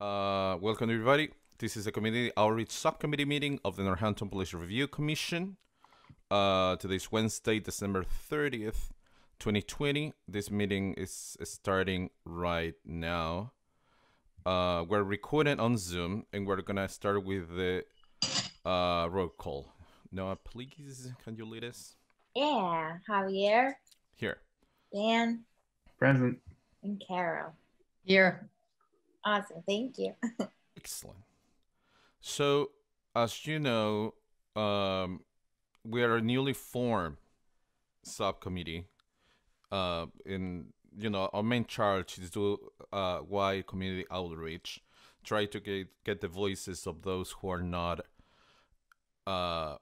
Uh, welcome everybody. This is a community outreach subcommittee meeting of the Northampton Police Review Commission. Uh, today's Wednesday, December 30th, 2020. This meeting is starting right now. Uh, we're recording on Zoom and we're gonna start with the uh, roll call. Noah, please, can you lead us? Yeah, Javier, Here. Dan, Present. and Carol. Here. Awesome, thank you. Excellent. So, as you know, um, we are a newly formed subcommittee. Uh, in you know, our main charge is to uh, wide community outreach, try to get get the voices of those who are not uh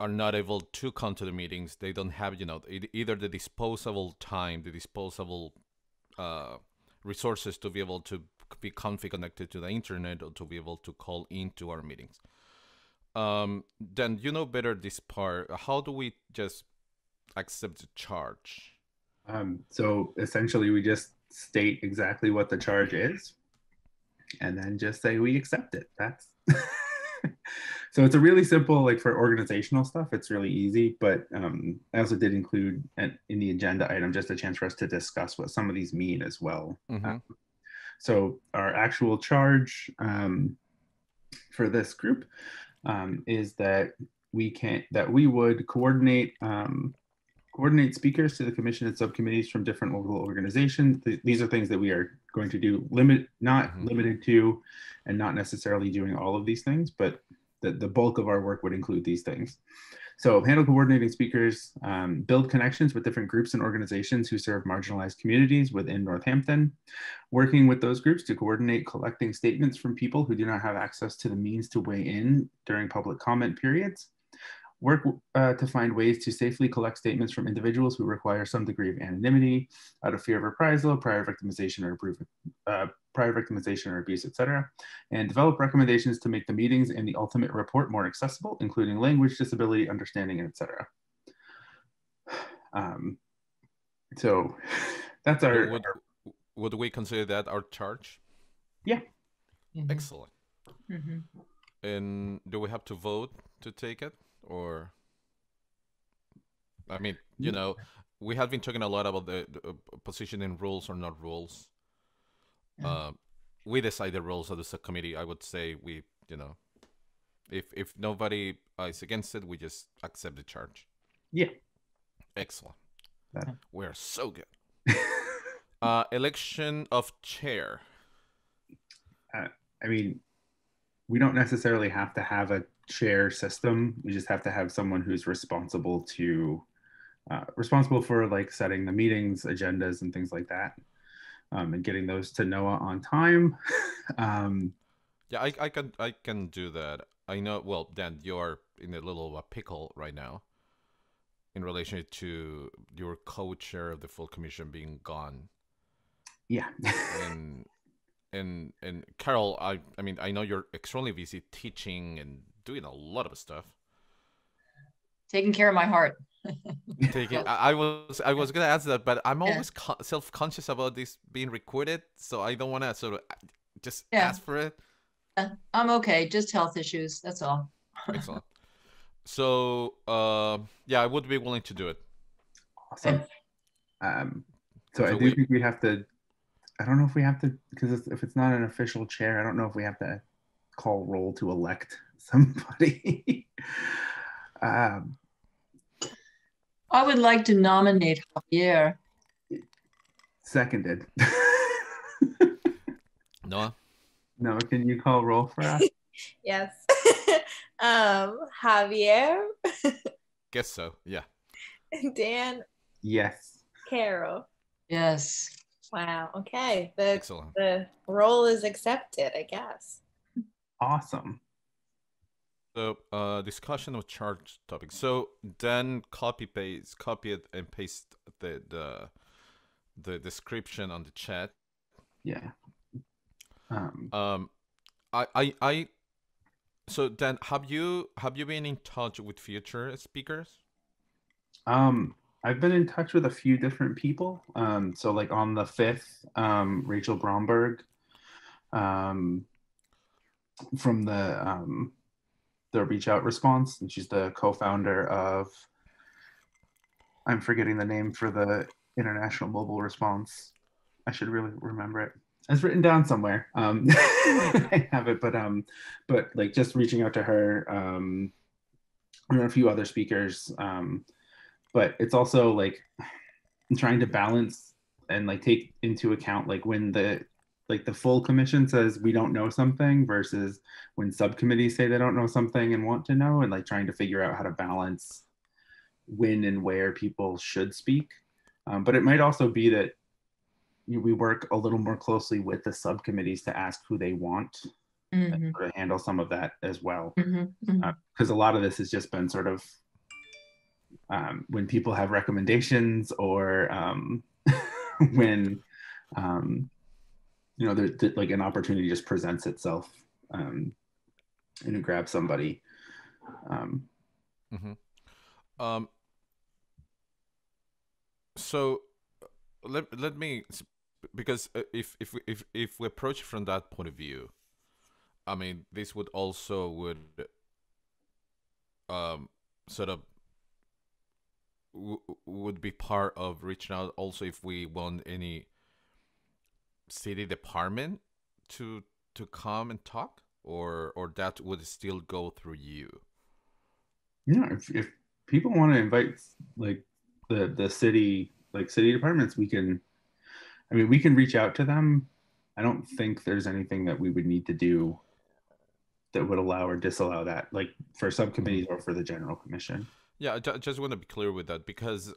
are not able to come to the meetings. They don't have you know either the disposable time, the disposable uh resources to be able to be comfy connected to the internet or to be able to call into our meetings. Um, then you know better this part. How do we just accept the charge? Um, so essentially, we just state exactly what the charge is, and then just say we accept it. That's so it's a really simple like for organizational stuff. It's really easy, but um, I also did include an, in the agenda item just a chance for us to discuss what some of these mean as well. Mhm. Um, so our actual charge um, for this group um, is that we can that we would coordinate um, coordinate speakers to the commission and subcommittees from different local organizations. Th- these are things that we are going to do limit not Mhm. limited to and not necessarily doing all of these things, but the, the bulk of our work would include these things. So handle coordinating speakers, um, build connections with different groups and organizations who serve marginalized communities within Northampton, working with those groups to coordinate collecting statements from people who do not have access to the means to weigh in during public comment periods, work uh, to find ways to safely collect statements from individuals who require some degree of anonymity out of fear of reprisal, prior victimization or approve, uh, prior victimization or abuse, etc., and develop recommendations to make the meetings and the ultimate report more accessible, including language, disability, understanding, and etc. Um, so that's our, would, would we consider that our charge? Mhm. Excellent. Mhm. And do we have to vote to take it, or? I mean, you know, we have been talking a lot about the, the uh, positioning rules or not rules. Yeah. Uh, we decide the rules of the subcommittee. I would say we, you know, if if nobody is against it, we just accept the charge. Yeah. Excellent. That- We're so good. uh, election of chair. I mean, we don't necessarily have to have a chair system. We just have to have someone who's responsible to uh, responsible for like setting the meetings, agendas, and things like that, um, and getting those to Noah on time. um, Yeah, I, I can I can do that. I know. Well, Dan, you're in a little uh, pickle right now, in relation to your co-chair of the full commission being gone, yeah, and and and Carol. I I mean, I know you're extremely busy teaching and doing a lot of stuff. Taking care of my heart. Taking, I, I was I was gonna ask that, but I'm Yeah. always co- self-conscious about this being recorded, so I don't want to sort of uh, just Yeah. ask for it. I'm okay. Just health issues. That's all. Excellent. So, uh, yeah, I would be willing to do it. awesome. Um, so, I do we- think we have to. I don't know if we have to because if it's not an official chair, I don't know if we have to call roll to elect somebody. um, I would like to nominate Javier. seconded. Noah. no, can you call roll for us? yes. um, Javier, Guess so. Yeah. Dan, yes. Carol. Yes. Wow. Okay. The Excellent. the role is accepted, I guess. Awesome. So, uh, discussion of charge topic. So then copy paste, copy it and paste the the the description on the chat. Yeah. Um, Um, I I I. So then, have you have you been in touch with future speakers? um, I've been in touch with a few different people. Um, so like on the fifth, um, Rachel Bromberg um, from the um, the Reach Out response, and she's the co-founder of. I'm forgetting the name for the international mobile response. I should really remember it. It's written down somewhere. Um, I have it, but um, but like just reaching out to her, um, and a few other speakers. Um, but it's also like trying to balance and like take into account like when the like the full commission says we don't know something versus when subcommittees say they don't know something and want to know and like trying to figure out how to balance when and where people should speak. Um, but it might also be that you know, we work a little more closely with the subcommittees to ask who they want and Mhm, sort of handle some of that as well. Mhm, mhm. because a lot of this has just been sort of um, when people have recommendations or um, when um, you know there's like an opportunity just presents itself um, and you grab somebody um, Um, so let let me because uh, if if we, if if we approach from that point of view, I mean this would also would um sort of w- would be part of reaching out also if we want any city department to to come and talk? Or or that would still go through you? Yeah if, if people want to invite like the the city like city departments we can i mean we can reach out to them. I don't think there's anything that we would need to do that would allow or disallow that like for subcommittees or for the general commission. Yeah, I just want to be clear with that because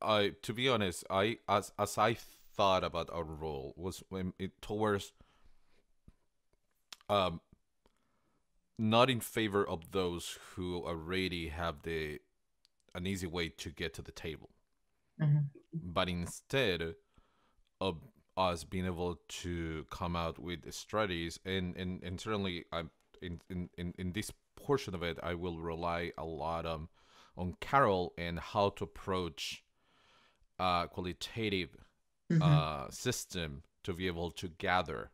I, to be honest, I as as I thought about our role was when it towards um not in favor of those who already have the an easy way to get to the table, Mhm. but instead of us being able to come out with strategies and and, and certainly I'm in, in, in, in this portion of it I will rely a lot on on Carol and how to approach a qualitative Mhm, uh, system to be able to gather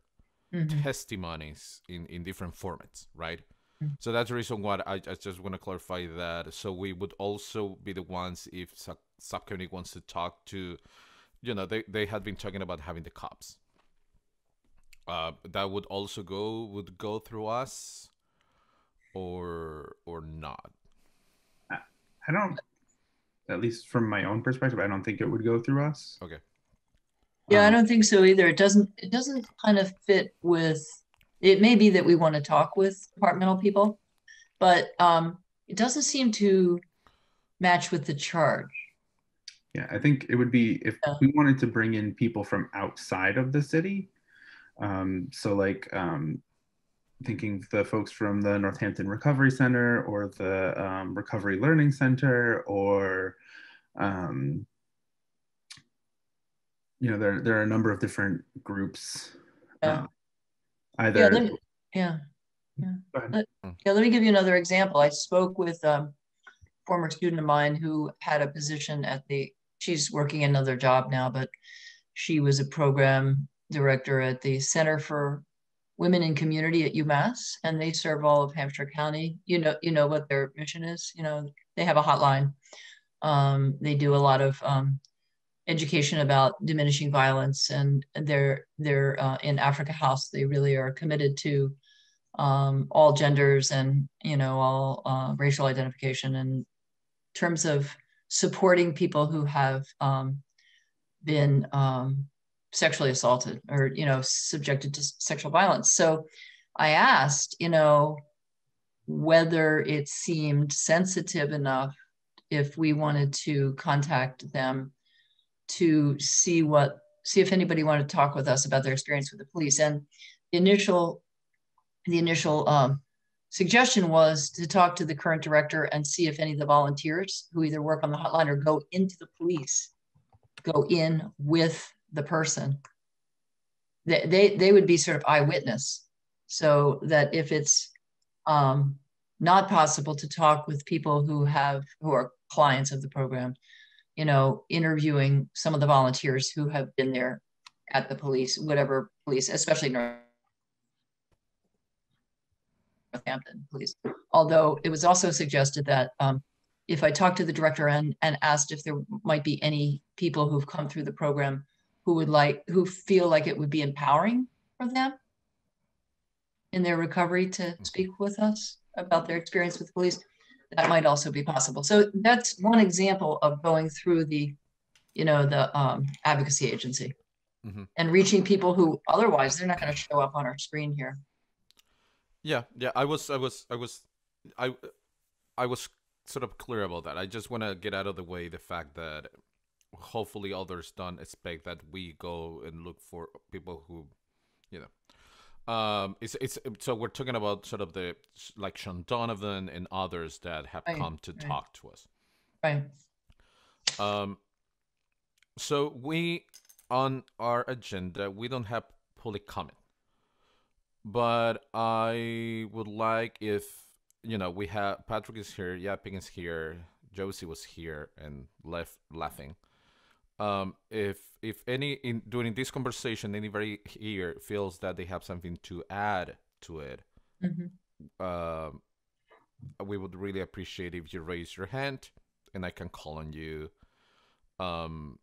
mhm. testimonies in, in different formats, right? Mm. So that's the reason why I, I just want to clarify that. So we would also be the ones if sub- subcommittee wants to talk to, you know, they, they had been talking about having the cops. Uh, that would also go would go through us, or or not. i don't at least from my own perspective i don't think it would go through us Okay. Yeah, I Um, don't think so either. It doesn't, it doesn't kind of fit with, it may be that we want to talk with departmental people, but um, it doesn't seem to match with the charge. Yeah, I think it would be if Yeah. we wanted to bring in people from outside of the city. Um, so like um, thinking the folks from the Northampton Recovery Center or the um, Recovery Learning Center or um, you know there there are a number of different groups. Yeah. um, Yeah, either let me, yeah. Go ahead. Let- Mm. Yeah, let me give you another example. I spoke with a former student of mine who had a position at the, she's working another job now, but she was a program director at the Center for Women in Community at UMass, and they serve all of Hampshire County. You know, you know what their mission is. You know, they have a hotline. Um, they do a lot of um, education about diminishing violence, and they're they're uh, in Africa House. They really are committed to um, all genders and you know all uh, racial identification in terms of supporting people who have um, been um, sexually assaulted or you know subjected to sexual violence so i asked you know whether it seemed sensitive enough if we wanted to contact them to see what see if anybody wanted to talk with us about their experience with the police. And the initial the initial um, suggestion was to talk to the current director and see if any of the volunteers who either work on the hotline or go into the police go in with the person. They they, they would be sort of eyewitness. So that if it's um, not possible to talk with people who have who are clients of the program you know interviewing some of the volunteers who have been there at the police whatever police especially Northampton, police. Although it was also suggested that um, if I talked to the director and, and asked if there might be any people who've come through the program who would like, who feel like it would be empowering for them in their recovery to speak with us about their experience with police, that might also be possible. So that's one example of going through the, you know, the um, advocacy agency Mhm. and reaching people who otherwise they're not going to show up on our screen here. Yeah, yeah. I was, I was, I was, I, I was sort of clear about that. I just want to get out of the way the fact that hopefully others don't expect that we go and look for people who, you know. Um, it's it's so we're talking about sort of the like Sean Donovan and others that have Right, come to right. talk to us. Right. Um, so we on our agenda we don't have public comment, but I would like if you know we have Patrick is here, Yaping is here, Josie was here and left laughing. Um, if if any in during this conversation anybody here feels that they have something to add to it, Mhm. um, we would really appreciate if you raise your hand and I can call on you. Um,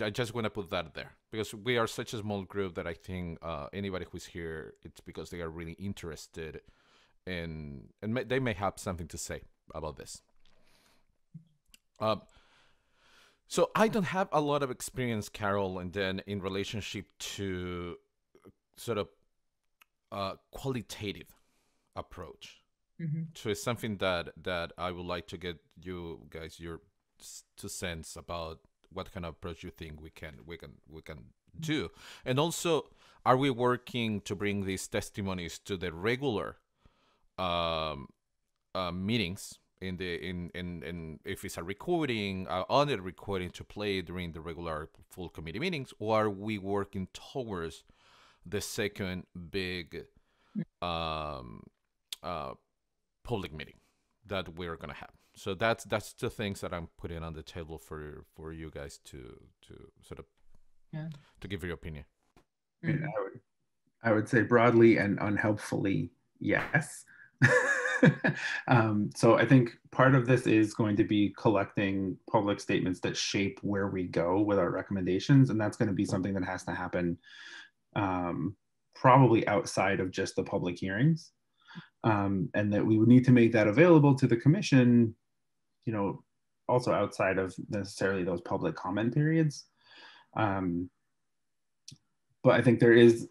I just want to put that there because we are such a small group that I think uh, anybody who's here, it's because they are really interested in, and may, they may have something to say about this. Um, so I don't have a lot of experience, Carol, and then in relationship to sort of uh, qualitative approach. Mhm. so it's something that that I would like to get you guys your two cents about what kind of approach you think we can we can we can do, and also are we working to bring these testimonies to the regular um, uh, meetings in the in, in in if it's a recording uh, on the recording to play during the regular full committee meetings, or are we working towards the second big um, uh, public meeting that we're gonna have. So that's that's the things that I'm putting on the table for for you guys to to sort of Yeah. to give your opinion. I, mean. I would, I would say broadly and unhelpfully, yes. um, so I think part of this is going to be collecting public statements that shape where we go with our recommendations, and that's going to be something that has to happen um, probably outside of just the public hearings, um, and that we would need to make that available to the commission, you know, also outside of necessarily those public comment periods. Um, but I think there is,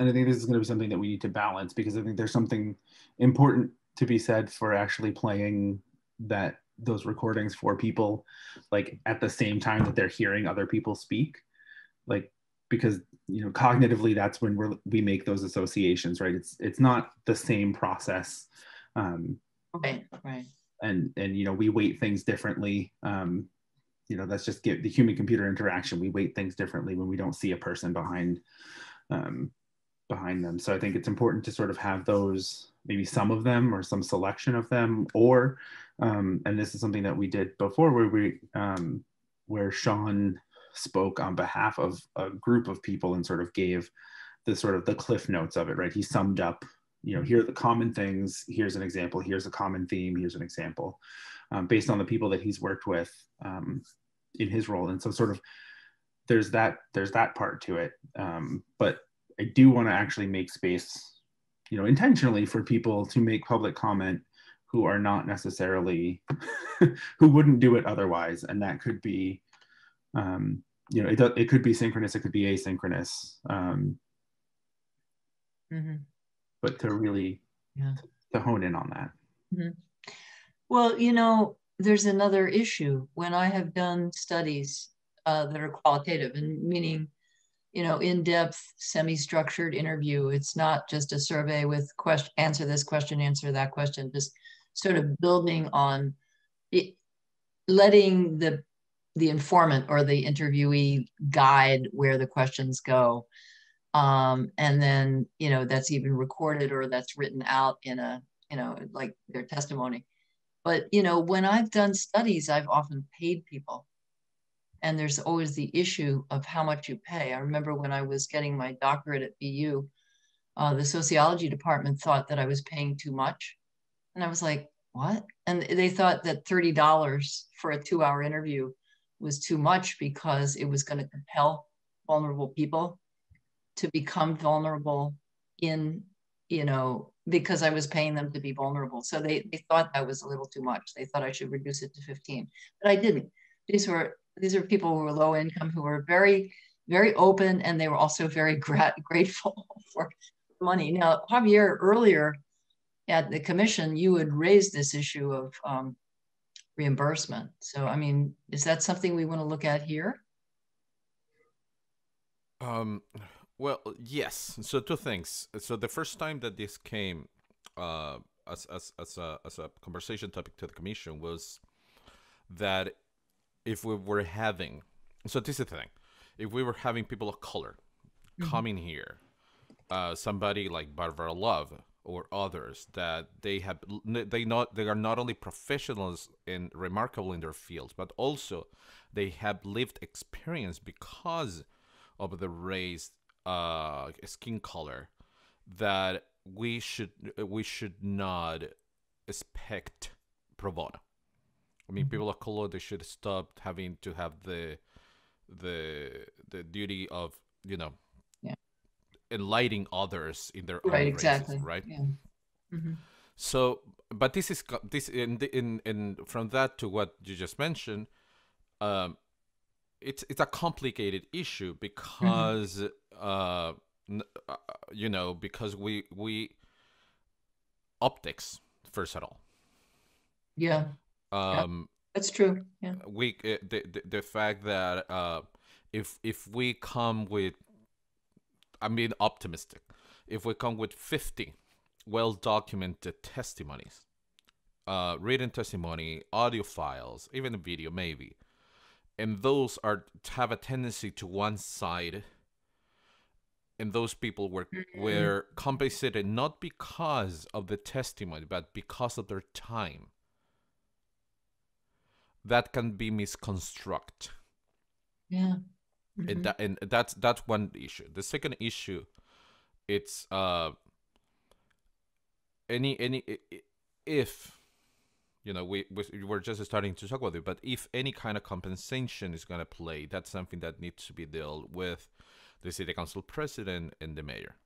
and I think this is going to be something that we need to balance because I think there's something important to be said for actually playing that those recordings for people like at the same time that they're hearing other people speak. Like because you know cognitively that's when we're we make those associations right? It's it's not the same process um Right, right. and and you know we weight things differently. Um you know that's just get the human computer interaction. We weight things differently when we don't see a person behind um behind them. So i think it's important to sort of have those maybe some of them or some selection of them or um and this is something that we did before where we um where sean spoke on behalf of a group of people and sort of gave the sort of the cliff notes of it right? He summed up you know here are the common things here's an example here's a common theme here's an example um, based on the people that he's worked with um, in his role. And so sort of there's that there's that part to it um, but i do want to actually make space you know intentionally for people to make public comment who are not necessarily who wouldn't do it otherwise and that could be um, you know it, it could be synchronous it could be asynchronous um, Mhm. but to really Yeah. to hone in on that Well, you know, there's another issue. When I have done studies uh, that are qualitative and meaning, you know, in-depth, semi-structured interview, it's not just a survey with question, answer this question, answer that question, just sort of building on it, letting the the informant or the interviewee guide where the questions go. Um, and then, you know, that's even recorded or that's written out in a, you know, like their testimony. But you know, when I've done studies, I've often paid people. And there's always the issue of how much you pay. I remember when I was getting my doctorate at BU, uh, the sociology department thought that I was paying too much. And I was like, what? And they thought that $30 for a two hour interview was too much because it was going to compel vulnerable people to become vulnerable in, you know, because I was paying them to be vulnerable. So they, they thought that was a little too much. They thought I should reduce it to 15, but I didn't. These were, these are people who were low income, who were very, very open, and they were also very gra- grateful for money. Now, Javier, earlier at the commission, you had raised this issue of um, reimbursement. So, I mean, is that something we want to look at here? Um, well, yes. So two things. So the first time that this came uh, as as as a as a conversation topic to the commission was that if we were having so this is the thing, if we were having people of color Mm-hmm. coming here, uh, somebody like Barbara Love or others that they have they not they are not only professionals and remarkable in their fields, but also they have lived experience because of the race, uh, skin color, that we should we should not expect pro bono. I mean, people of color they should stop having to have the the the duty of you know Yeah. enlightening others in their own Right, races, exactly. right? Yeah. Mhm. So, but this is this in in in from that to what you just mentioned, um, it's it's a complicated issue because uh, n- uh, you know because we we optics first of all. Yeah, Um, that's true. Yeah. we uh, the, the the fact that uh, if if we come with, I mean, optimistic. If we come with 50 well documented testimonies, uh, written testimony, audio files, even a video maybe, and those are have a tendency to one side. And those people were were compensated not because of the testimony, but because of their time that can be misconstrued. Yeah. and, Mhm. that, and that's that's one issue the second issue it's uh any any i- i- if you know we, we we're just starting to talk about it but if any kind of compensation is going to play that's something that needs to be dealt with the city council president and the mayor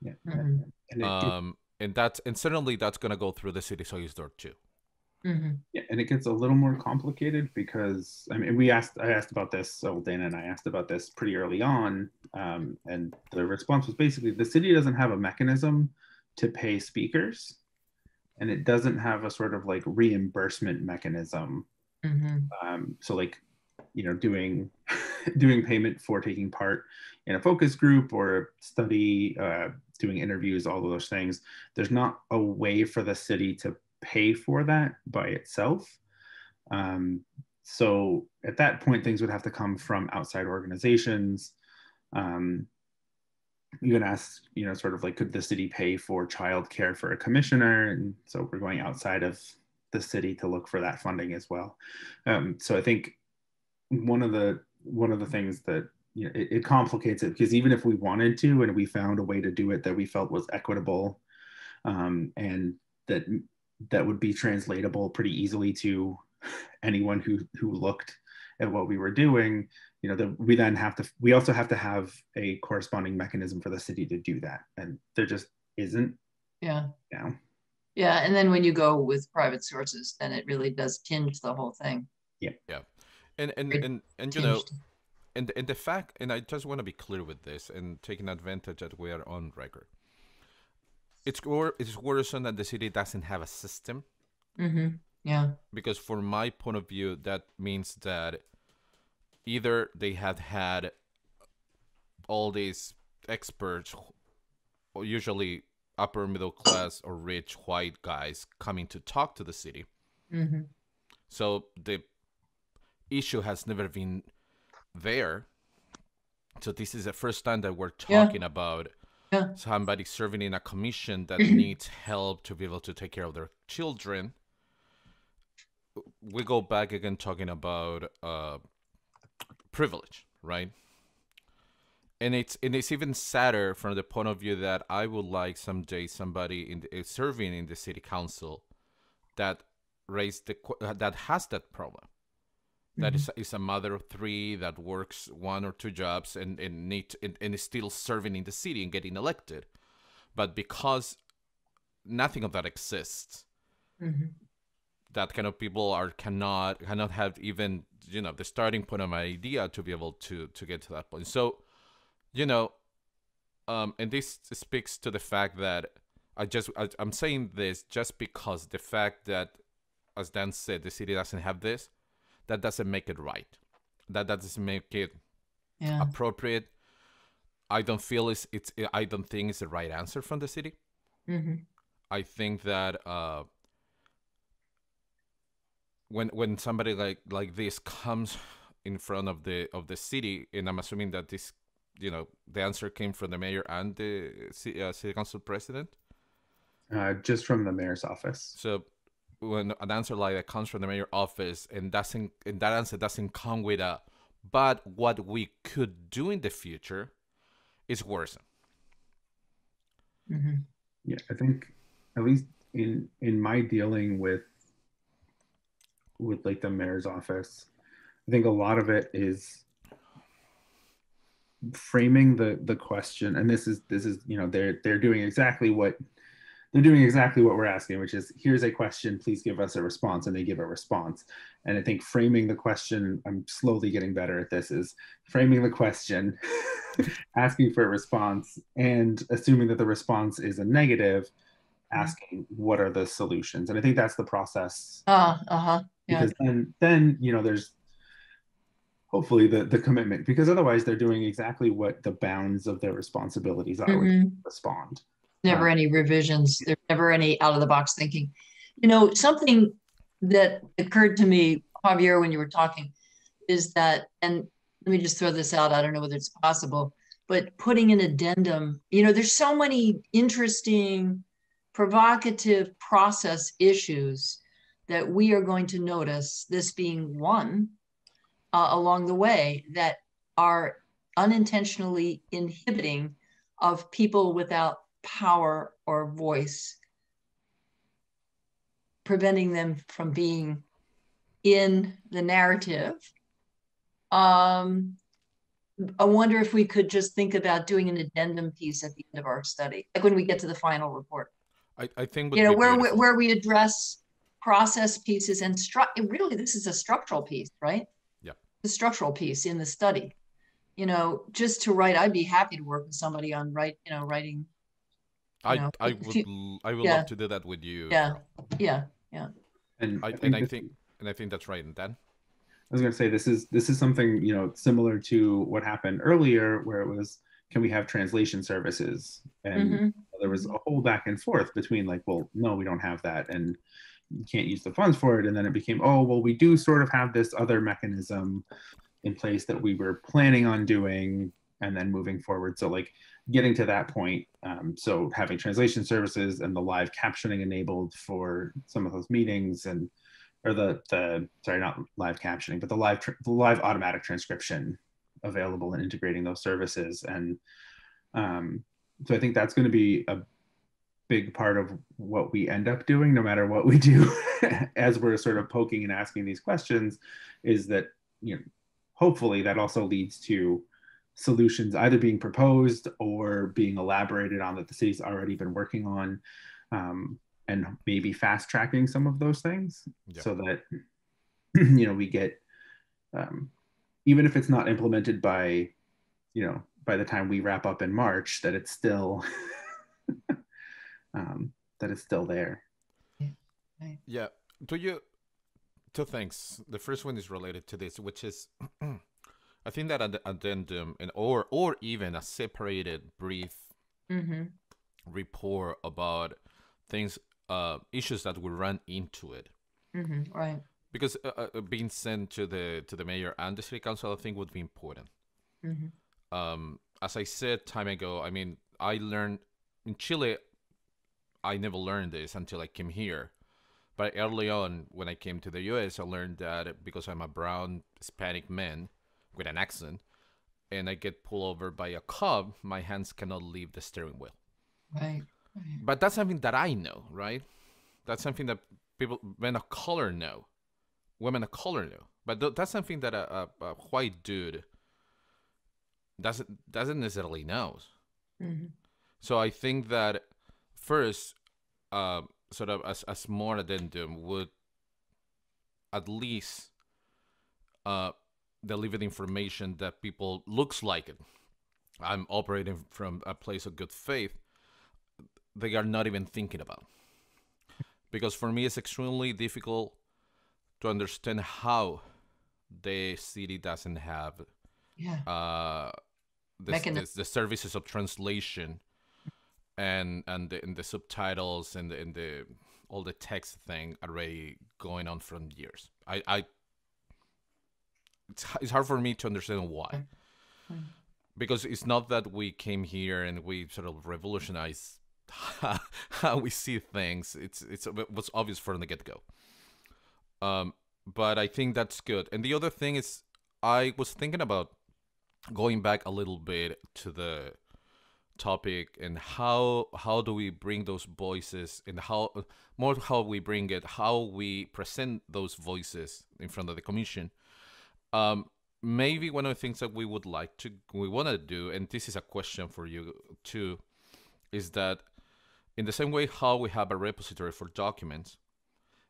Yeah. And it, it- um and that's and certainly that's going to go through the city solicitor too Mhm. Yeah, and it gets a little more complicated because I mean we asked I asked about this so Dana and I asked about this pretty early on, um, and the response was basically the city doesn't have a mechanism to pay speakers, and it doesn't have a sort of like reimbursement mechanism. Mhm. Um, so like you know doing doing payment for taking part in a focus group or study, uh, doing interviews, all of those things. There's not a way for the city to pay for that by itself. Um, so at that point, things would have to come from outside organizations. Um, you can ask, you know, sort of like, could the city pay for childcare for a commissioner? And so we're going outside of the city to look for that funding as well. Um, so I think one of the one of the things that you know, it, it complicates it because even if we wanted to and we found a way to do it that we felt was equitable um, and that that would be translatable pretty easily to anyone who who looked at what we were doing you know that we then have to we also have to have a corresponding mechanism for the city to do that and there just isn't Yeah. now Yeah. And then when you go with private sources, then it really does tinge the whole thing. Yeah. Yeah. And and Great. and, and you know and and the fact and i just want to be clear with this and taking advantage that we are on record it's it's worrisome that the city doesn't have a system Mhm. Yeah. because from my point of view that means that either they have had all these experts usually upper middle class or rich white guys coming to talk to the city Mhm. so the issue has never been there. So this is the first time that we're Yeah. talking about Yeah. somebody serving in a commission that needs help to be able to take care of their children. We go back again talking about uh, privilege, right? and it's and it's even sadder from the point of view that I would like someday somebody in the, serving in the city council that raised the that has that problem. That is is a mother of three that works one or two jobs and and need and, and is still serving in the city and getting elected, but because nothing of that exists, Mhm. that kind of people are cannot cannot have even you know the starting point of an idea to be able to to get to that point. So, you know, um, and this speaks to the fact that I just I, I'm saying this just because the fact that, as Dan said, the city doesn't have this, that doesn't make it right. That that doesn't make it Yeah. appropriate. I don't feel it's it's I don't think it's the right answer from the city. Mhm. I think that uh, when when somebody like like this comes in front of the of the city, and I'm assuming that this, you know, the answer came from the mayor and the ci- uh, city council president. Uh, just from the mayor's office. So when an answer like that comes from the mayor office and doesn't and that answer doesn't come with a but what we could do in the future is worse. Mhm. Yeah, I think at least in in my dealing with with like the mayor's office, I think a lot of it is framing the the question and this is this is you know they're they're doing exactly what they're doing exactly what we're asking which is here's a question please give us a response and they give a response and i think framing the question i'm slowly getting better at this is framing the question asking for a response and assuming that the response is a negative asking what are the solutions and i think that's the process Uh, uh-huh. Yeah. because then then you know there's hopefully the the commitment because otherwise they're doing exactly what the bounds of their responsibilities are Mhm. respond Never any revisions. There's never any out of the box thinking. You know, something that occurred to me, Javier, when you were talking, is that, and let me just throw this out. I don't know whether it's possible, but putting an addendum, you know, there's so many interesting, provocative process issues that we are going to notice, this being one uh, along the way, that are unintentionally inhibiting of people without power or voice, preventing them from being in the narrative. Um, I wonder if we could just think about doing an addendum piece at the end of our study, like when we get to the final report. I, I think You know, where beautiful. where we address process pieces and stru- really this is a structural piece, right? Yeah. The structural piece in the study. You know, just to write, I'd be happy to work with somebody on write, you know, writing I, know, I would you- l- I would yeah. love to do that with you. Yeah. Carol. Yeah, and I, I and think I this- think and I think that's right. And Dan, I was going to say this is this is something you know similar to what happened earlier, where it was can we have translation services, and Mhm. there was a whole back and forth between like, well, no, we don't have that, and you can't use the funds for it, and then it became, oh, well, we do sort of have this other mechanism in place that we were planning on doing, and then moving forward. So like getting to that point, um, so having translation services and the live captioning enabled for some of those meetings and or the the sorry not live captioning but the live the live automatic transcription available and integrating those services. And um, so i think that's going to be a big part of what we end up doing no matter what we do as we're sort of poking and asking these questions is that you know hopefully that also leads to solutions either being proposed or being elaborated on that the city's already been working on um, and maybe fast tracking some of those things Yeah. so that you know we get um, even if it's not implemented by you know by the time we wrap up in march that it's still um, that it's still there yeah. Do you two things? The first one is related to this, which is I think that addendum and or or even a separated brief Mhm. report about things uh issues that will run into it Mhm. Right. because uh, uh, being sent to the to the mayor and the city council i think would be important Mhm. um as i said time ago i mean i learned in chile i never learned this until i came here but early on when i came to the us i learned that because i'm a brown hispanic man with an accent and I get pulled over by a cop, my hands cannot leave the steering wheel. Right. right. But that's something that I know, right? That's something that people, men of color know, women of color know. But th- that's something that a, a, a white dude doesn't doesn't necessarily know. Mhm. So I think that first, uh, sort of as as more addendum would at least uh, deliver the information that people looks like it. I'm operating from a place of good faith. They are not even thinking about, because for me it's extremely difficult to understand how the city doesn't have Yeah. uh, the, Mechani- the, the services of translation and and the, and the subtitles and the, and the all the text thing already going on from years. I, I it's, it's hard for me to understand why. Mm. Because it's not that we came here and we sort of revolutionized how we see things. It's it's it was obvious from the get go. Um, but I think that's good. And the other thing is, I was thinking about going back a little bit to the topic and how how do we bring those voices and how more how we bring it how we present those voices in front of the commission um maybe one of the things that we would like to we want to do and this is a question for you too is that in the same way how we have a repository for documents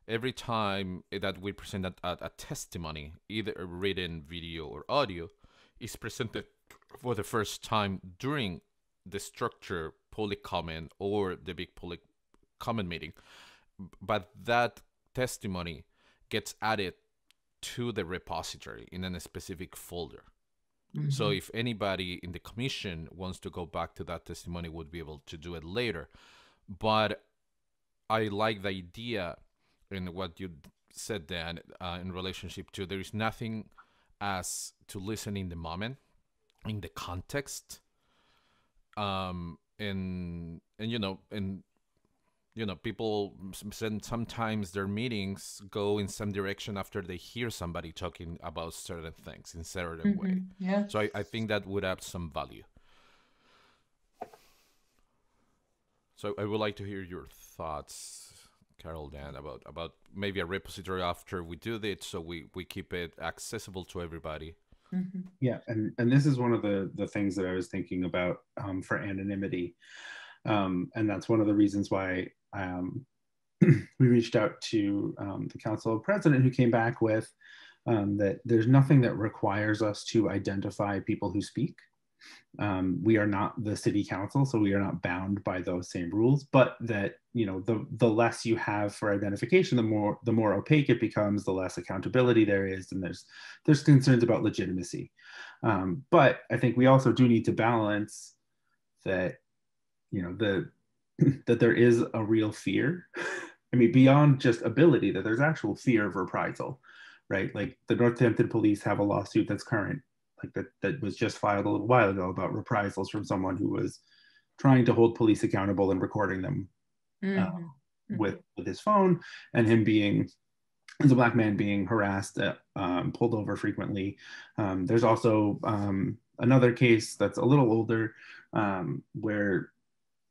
every time that we present a, a, a testimony either written video or audio is presented for the first time during the structure public comment or the big public comment meeting but that testimony gets added to the repository in a specific folder so Mhm. if anybody in the commission wants to go back to that testimony would be able to do it later but i like the idea in what you said dan uh, in relationship to there is nothing as to listen in the moment in the context um and and you know and you know people send sometimes their meetings go in some direction after they hear somebody talking about certain things in certain way Mhm. Yeah. so I, I think that would add some value so i would like to hear your thoughts carol dan about about maybe a repository after we do it so we we keep it accessible to everybody Mhm. Yeah, and and this is one of the the things that I was thinking about um, for anonymity, um, and that's one of the reasons why um, we reached out to um, the council president, who came back with um, that there's nothing that requires us to identify people who speak. Um, we are not the city council, so we are not bound by those same rules. But that you know, the the less you have for identification, the more the more opaque it becomes, the less accountability there is, and there's there's concerns about legitimacy. Um, but I think we also do need to balance that, you know, the that there is a real fear. I mean, beyond just ability, that there's actual fear of reprisal, right? Like the Northampton police have a lawsuit that's current, like that that was just filed a little while ago about reprisals from someone who was trying to hold police accountable and recording them Mhm. Mhm. with with his phone and him being as a black man being harassed uh, um, pulled over frequently um, there's also um, another case that's a little older um, where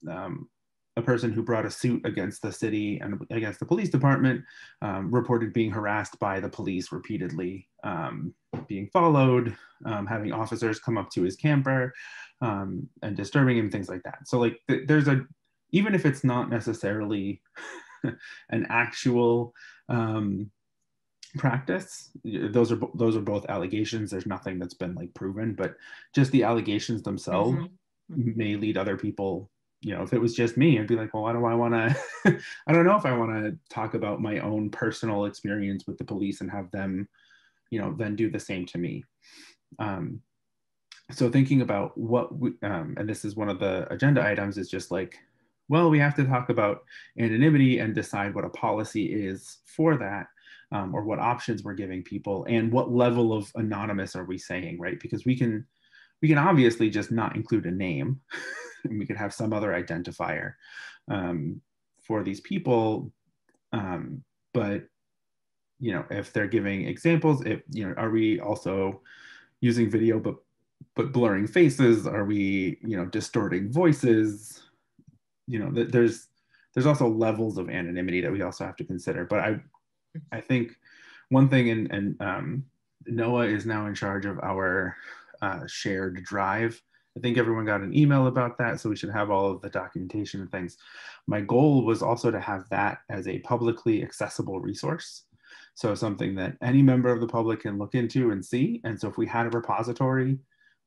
um, a person who brought a suit against the city and against the police department um, reported being harassed by the police repeatedly um, being followed um, having officers come up to his camper um, and disturbing him things like that so like th- there's a even if it's not necessarily an actual um, practice, those are those are both allegations. There's nothing that's been like proven, but just the allegations themselves Mhm. may lead other people. You know, if it was just me, I'd be like, well, why do I want to? I don't know if I want to talk about my own personal experience with the police and have them, you know, then do the same to me. Um, so thinking about what we, um, and this is one of the agenda items, is just like well, we have to talk about anonymity and decide what a policy is for that, um, or what options we're giving people, and what level of anonymous are we saying, right? Because we can, we can obviously just not include a name, and we could have some other identifier um, for these people, um, but you know, if they're giving examples, if you know, are we also using video, but but blurring faces? Are we, you know, distorting voices? You know, th- there's there's also levels of anonymity that we also have to consider. But I I think one thing, and and um, Noah is now in charge of our uh, shared drive. I think everyone got an email about that, so we should have all of the documentation and things. My goal was also to have that as a publicly accessible resource. So something that any member of the public can look into and see. And so if we had a repository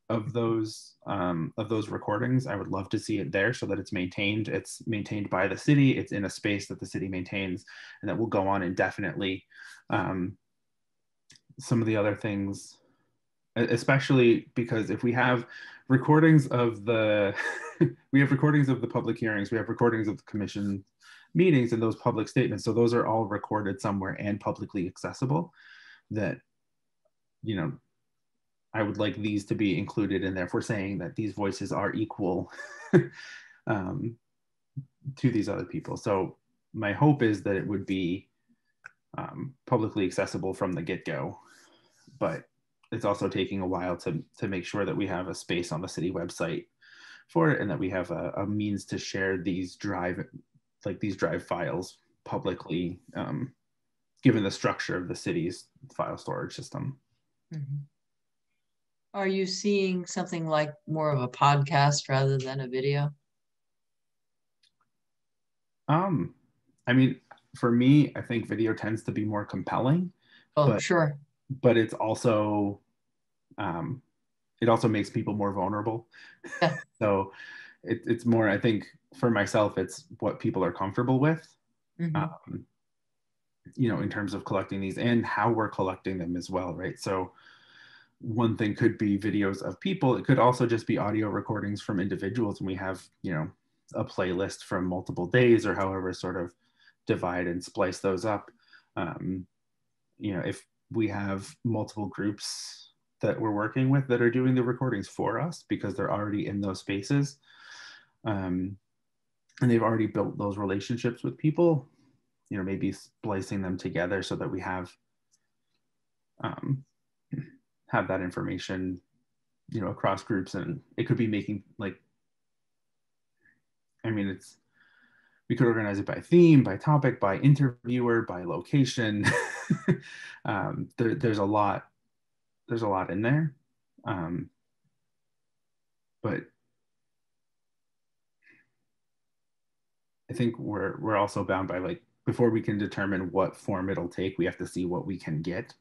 of those um, of those recordings, I would love to see it there so that it's maintained. It's maintained by the city. It's in a space that the city maintains, and that will go on indefinitely. Um, some of the other things, especially because if we have recordings of the we have recordings of the public hearings, we have recordings of the commission meetings and those public statements. So those are all recorded somewhere and publicly accessible. That you know I would like these to be included in there saying that these voices are equal um, to these other people. So my hope is that it would be um, publicly accessible from the get-go, but it's also taking a while to, to make sure that we have a space on the city website for it and that we have a, a means to share these drive, like these drive files publicly, um, given the structure of the city's file storage system. Mm -hmm. Are you seeing something like more of a podcast rather than a video? Um, I mean, for me, I think video tends to be more compelling. Oh, but, sure. But it's also, um, it also makes people more vulnerable. Yeah. so it, it's more, I think, for myself, it's what people are comfortable with. Mm-hmm. Um, you know, in terms of collecting these and how we're collecting them as well, right? So one thing could be videos of people it could also just be audio recordings from individuals and we have you know a playlist from multiple days or however sort of divide and splice those up um, you know if we have multiple groups that we're working with that are doing the recordings for us because they're already in those spaces. Um, and they've already built those relationships with people you know maybe splicing them together so that we have um, have that information you know across groups. And it could be making like i mean it's we could organize it by theme by topic by interviewer by location um, there, there's a lot there's a lot in there um, but i think we're we're also bound by like before we can determine what form it'll take we have to see what we can get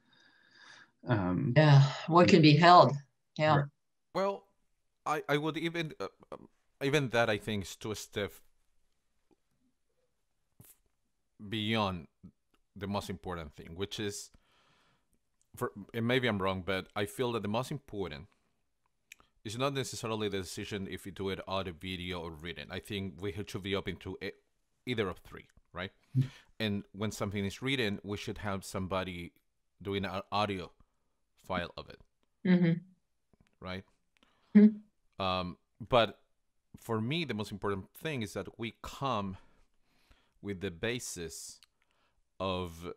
um, yeah, what can be held? Yeah. Well, I I would even uh, um, even that I think is to a step beyond the most important thing, which is for and maybe I'm wrong, but I feel that the most important is not necessarily the decision if you do it audio, video, or written. I think we should be open to either of three, right? Mm-hmm. And when something is written, we should have somebody doing an audio file of it. Mm-hmm. Right? Mm-hmm. Um, but for me, the most important thing is that we come with the basis of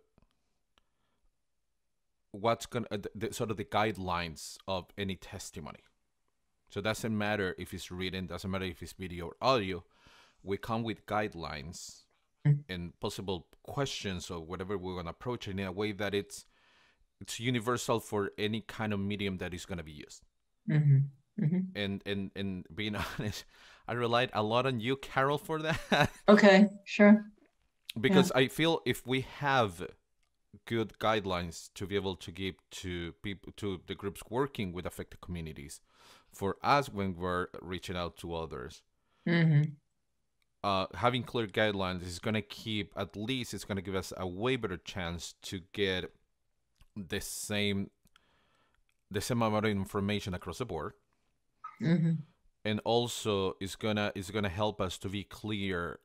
what's going to, uh, sort of the guidelines of any testimony. So it doesn't matter if it's written, doesn't matter if it's video or audio. We come with guidelines mm-hmm. and possible questions or whatever we're going to approach it in a way that it's it's universal for any kind of medium that is going to be used. Mm-hmm. Mm-hmm. And and and being honest, I relied a lot on you, Carol, for that. Okay, sure. Because yeah. I feel if we have good guidelines to be able to give to people to the groups working with affected communities, for us when we're reaching out to others, mm-hmm. uh, having clear guidelines is going to keep at least it's going to give us a way better chance to get the same the same amount of information across the board mm-hmm. and also is gonna is gonna help us to be clear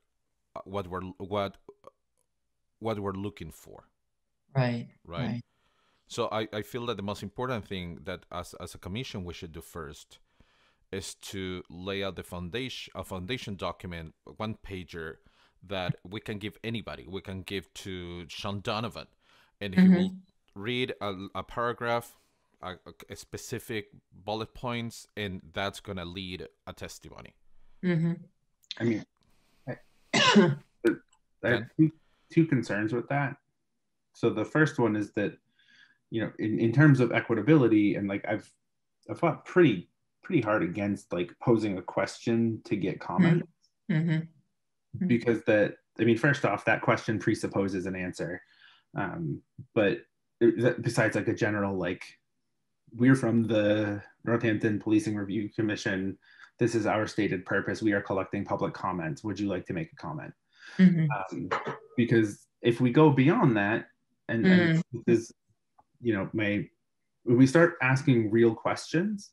uh, what we're what what we're looking for right right, right. so I, I feel that the most important thing that as, as a commission we should do first is to lay out the foundation a foundation document one pager that we can give anybody we can give to sean donovan and he mm-hmm. will read a, a paragraph a, a specific bullet points, and that's gonna lead a testimony. Mm-hmm. I mean, I, I Okay. Two, concerns with that. So the first one is that, you know, in, in terms of equitability, and like I've I've fought pretty pretty hard against like posing a question to get comments Mm-hmm. Mhm. because that I mean, first off, that question presupposes an answer. Um, but it- besides like a general like, we're from the Northampton Policing Review Commission. This is our stated purpose. We are collecting public comments. Would you like to make a comment? Mhm. um, because if we go beyond that and, and this is you know may when we start asking real questions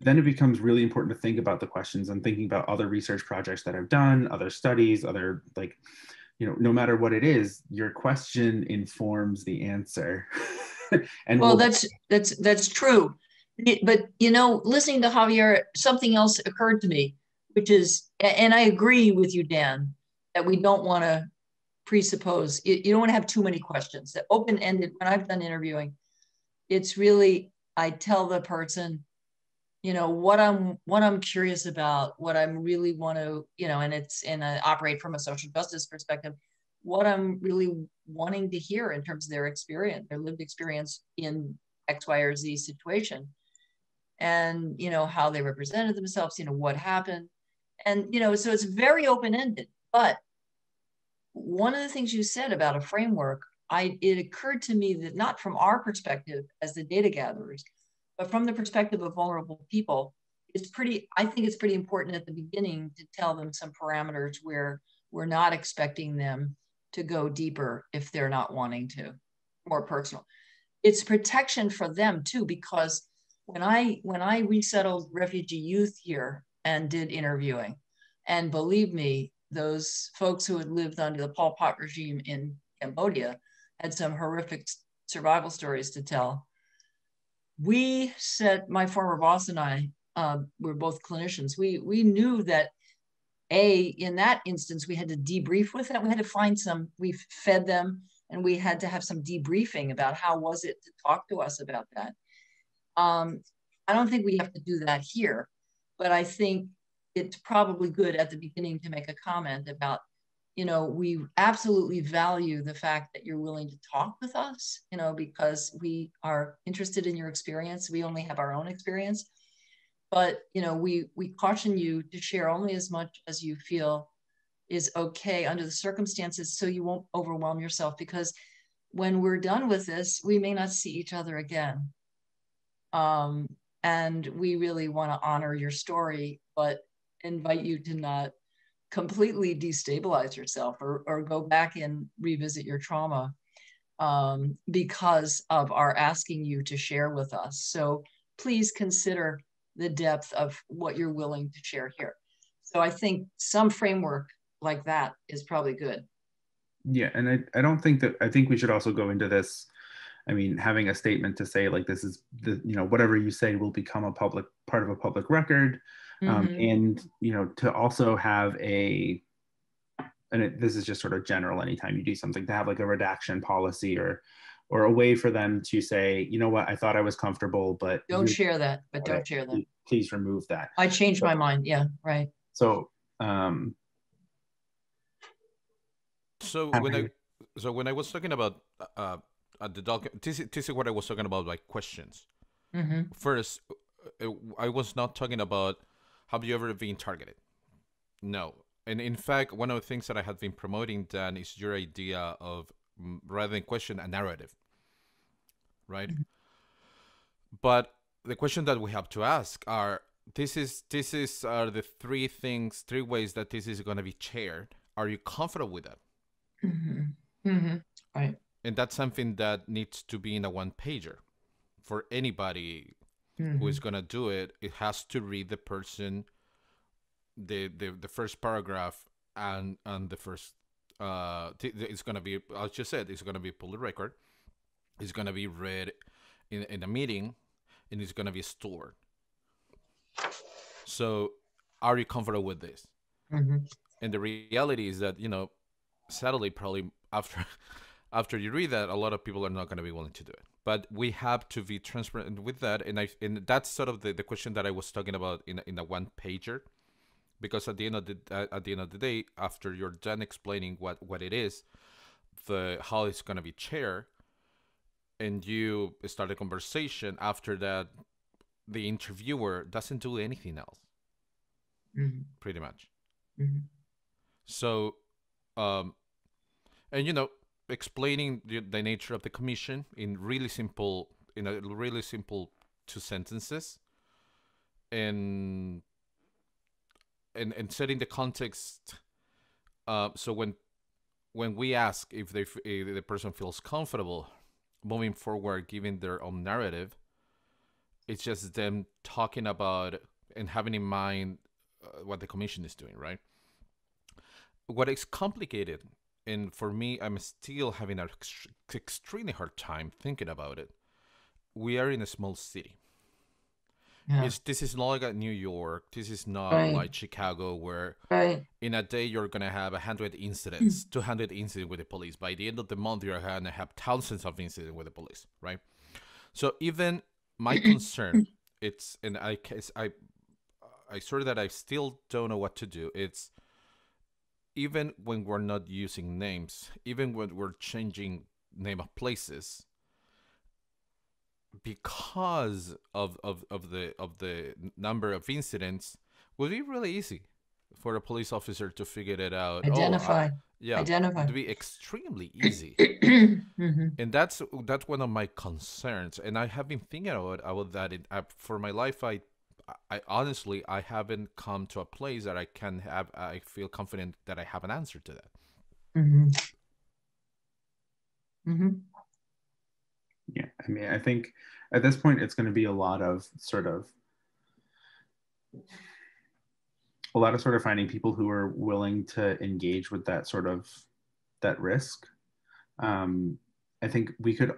then it becomes really important to think about the questions and thinking about other research projects that i've done other studies other like you know no matter what it is your question informs the answer and Well, that's that's that's true. But you know, listening to Javier, something else occurred to me, which is, and I agree with you, Dan, that we don't want to presuppose. You, you don't want to have too many questions. That open-ended. When I've done interviewing, it's really I tell the person, you know, what I'm what I'm curious about, what I'm really want to, you know, and it's and I operate from a social justice perspective what I'm really wanting to hear in terms of their experience, their lived experience in X, Y, or Z situation. And, you know, how they represented themselves, you know, what happened. And, you know, so it's very open ended. But one of the things you said about a framework, I it occurred to me that not from our perspective as the data gatherers, but from the perspective of vulnerable people, it's pretty, I think it's pretty important at the beginning to tell them some parameters where we're not expecting them to go deeper if they're not wanting to, more personal. It's protection for them too, because when I when I resettled refugee youth here and did interviewing, and believe me, those folks who had lived under the Pol Pot regime in Cambodia had some horrific survival stories to tell. We said, my former boss and I, uh, we're both clinicians. We we knew that a in that instance we had to debrief with them we had to find some we fed them and we had to have some debriefing about how was it to talk to us about that um, i don't think we have to do that here but i think it's probably good at the beginning to make a comment about you know we absolutely value the fact that you're willing to talk with us you know because we are interested in your experience. We only have our own experience. But you know we we caution you to share only as much as you feel is okay under the circumstances so you won't overwhelm yourself because when we're done with this we may not see each other again. Um, and we really want to honor your story but invite you to not completely destabilize yourself or, or go back and revisit your trauma um, because of our asking you to share with us so please consider the depth of what you're willing to share here. So I think some framework like that is probably good. yeah and I, I don't think that i think we should also go into this i mean having a statement to say like this is the you know whatever you say will become a public part of a public record um, Mhm. and you know to also have a and it, this is just sort of general anytime you do something to have like a redaction policy or or a way for them to say you know what i thought i was comfortable but Don't you- share that, but don't share that. please remove that I changed my mind. Yeah, right. so um So Happy when I so when I was talking about uh, uh the doc, this is, this is what I was talking about, like questions. hmm First, uh, I was not talking about have you ever been targeted. No, and in fact, one of the things that I have been promoting, Dan, is your idea of mm, rather than question a narrative, right? But the question that we have to ask are this is this is are the three things, three ways that this is going to be shared. Are you comfortable with that? hmm hmm Right. and that's something that needs to be in a one pager for anybody Mhm. who is going to do it it has to read the person the the, the first paragraph and and the first uh t- it's going to be as you said it's going to be public record it's going to be read in, in a meeting and it's going to be stored so are you comfortable with this Mhm. and the reality is that you know sadly probably after after you read that, a lot of people are not going to be willing to do it. But we have to be transparent with that, and I and that's sort of the, the question that I was talking about in in a one pager, because at the end of the at the end of the day, after you're done explaining what what it is, the how it's going to be chaired, and you start a conversation after that, the interviewer doesn't do anything else, Mhm. pretty much. Mhm. So, um, and you know, explaining the, the nature of the commission in really simple, in a really simple two sentences, and and and setting the context. Uh, so when when we ask if they if the person feels comfortable moving forward, giving their own narrative, it's just them talking about and having in mind uh, what the commission is doing, right? what is complicated and for me i'm still having an ext- extremely hard time thinking about it. We are in a small city. Yeah. it's, this is not like new york. This is not Right. like chicago where Right. in a day you're gonna have 100 incidents mm. 200 incidents with the police. By the end of the month you're gonna have thousands of incidents with the police right? So even my concern it's and i i i sort of that i still don't know what to do. It's even when we're not using names even when we're changing name of places because of, of, of the of the number of incidents would be really easy for a police officer to figure it out Oh, I- Identify. yeah Identify. it'd be extremely easy Mhm. and that's that's one of my concerns and i have been thinking about, about that in, uh, for my life i i honestly i haven't come to a place that i can have i feel confident that i have an answer to that Mhm. Mhm. Yeah, I mean, I think at this point it's going to be a lot of sort of a lot of sort of finding people who are willing to engage with that sort of that risk. Um, I think we could,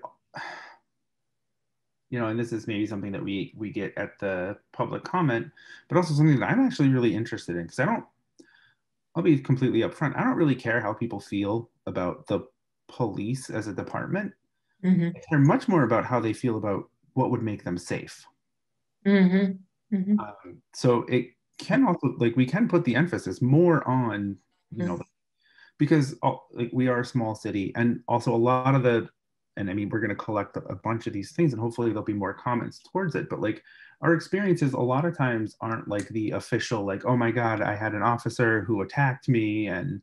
you know, and this is maybe something that we we get at the public comment, but also something that I'm actually really interested in because I don't. I'll be completely upfront. I don't really care how people feel about the police as a department Mhm. they're much more about how they feel about what would make them safe. Mhm. Mhm. Um, so it can also like we can put the emphasis more on you know because all, like we are a small city and also a lot of the and I mean we're going to collect a, bunch of these things and hopefully there'll be more comments towards it. But like our experiences a lot of times aren't like the official like oh my god I had an officer who attacked me and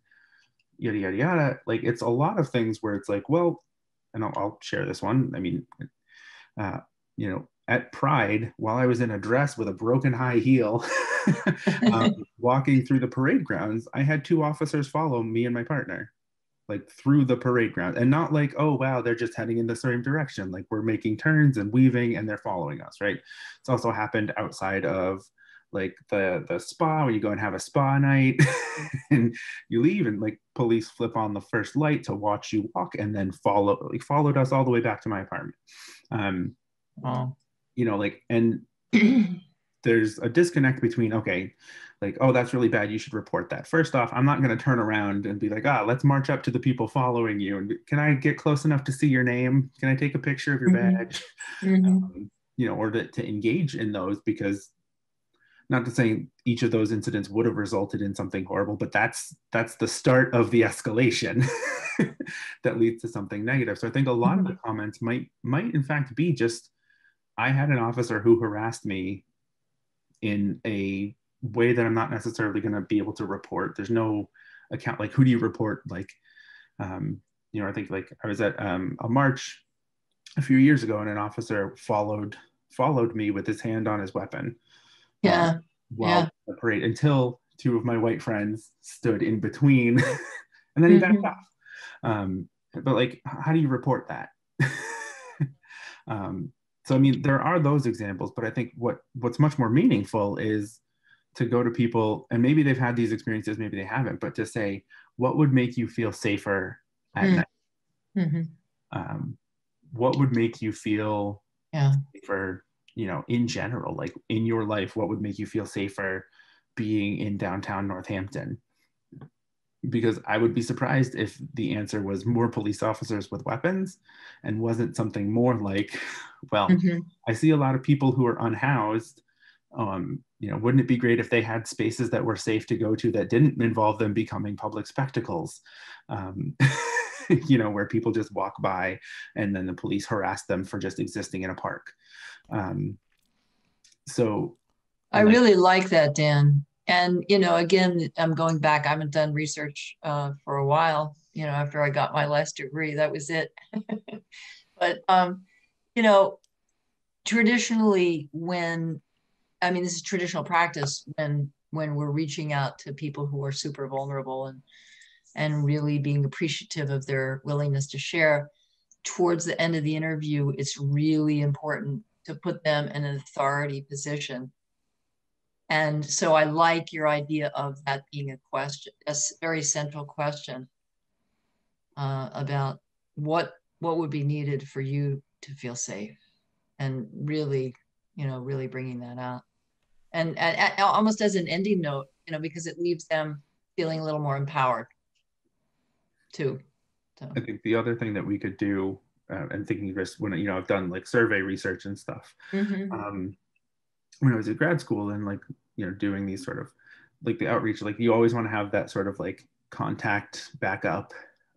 yada yada yada. Like it's a lot of things where it's like well and I'll, I'll share this one. I mean uh, you know at Pride while I was in a dress with a broken high heel um, walking through the parade grounds, I had two officers follow me and my partner, like through the parade ground, and not like, oh wow, they're just heading in the same direction. Like we're making turns and weaving, and they're following us, right? It's also happened outside of like the the spa when you go and have a spa night, and you leave, and like police flip on the first light to watch you walk, and then follow like followed us all the way back to my apartment. Um, Wow. you know, like and there's a disconnect between okay like oh that's really bad you should report that. First off i'm not going to turn around and be like ah let's march up to the people following you. And can i get close enough to see your name? Can i take a picture of your Mhm. badge? Mhm. um, you know or to, to engage in those because not to say each of those incidents would have resulted in something horrible but that's that's the start of the escalation that leads to something negative. So i think a lot of the comments might might in fact be just i had an officer who harassed me in a way that i'm not necessarily going to be able to report there's no account like who do you report like um you know i think like i was at um, a march a few years ago and an officer followed followed me with his hand on his weapon Yeah. while Yeah. the parade until two of my white friends stood in between and then he backed Mhm. off um, but like how do you report that um, so i mean there are those examples but i think what what's much more meaningful is to go to people and maybe they've had these experiences maybe they haven't but to say what would make you feel safer at Mm. night Mhm. um, what would make you feel Yeah. safer you know in general like in your life what would make you feel safer being in downtown northampton because I would be surprised if the answer was more police officers with weapons and wasn't something more like, well, Mhm. I see a lot of people who are unhoused. Um, you know, wouldn't it be great if they had spaces that were safe to go to that didn't involve them becoming public spectacles? Um, you know, where people just walk by and then the police harass them for just existing in a park. Um, so I like- really like that, Dan. And, you know, again, I'm going back, I haven't done research uh, for a while, you know, after I got my last degree, that was it. But, um, you know, traditionally when, I mean, this is traditional practice when, when we're reaching out to people who are super vulnerable and, and really being appreciative of their willingness to share, towards the end of the interview, it's really important to put them in an authority position. And so I like your idea of that being a question, a very central question uh, about what what would be needed for you to feel safe, and really, you know, really bringing that out, and, and, and almost as an ending note, you know, because it leaves them feeling a little more empowered, too. So, I think the other thing that we could do, uh, and thinking this when you know I've done like survey research and stuff. Mhm. Um, when I was at grad school and like you know doing these sort of like the outreach, like you always want to have that sort of like contact backup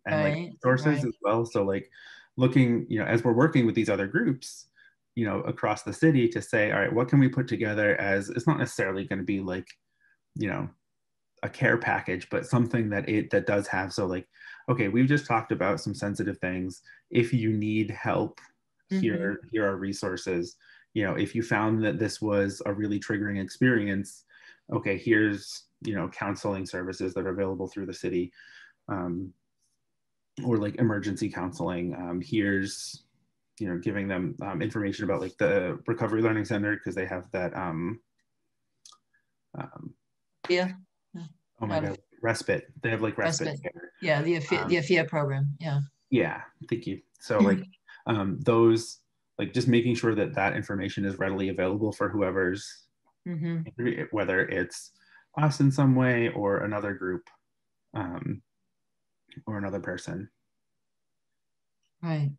and like sources right. as well. So like looking, you know, as we're working with these other groups, you know, across the city to say, all right, what can we put together as it's not necessarily going to be like, you know, a care package, but something that it that does have. So like, okay, we've just talked about some sensitive things. If you need help, here mm-hmm. here are resources. You know, if you found that this was a really triggering experience, okay, here's you know counseling services that are available through the city. Um, or like emergency counseling. Um, here's, you know, giving them um, information about like the Recovery Learning Center because they have that. Um, um, Yeah. Oh my God, respite. They have like respite, Respite. Yeah, the Afiya, the Um, Afiya program. Yeah. Yeah, thank you. So like um, those, like just making sure that that information is readily available for whoever's, hmm whether it's us in some way or another group, um, or another person. Right.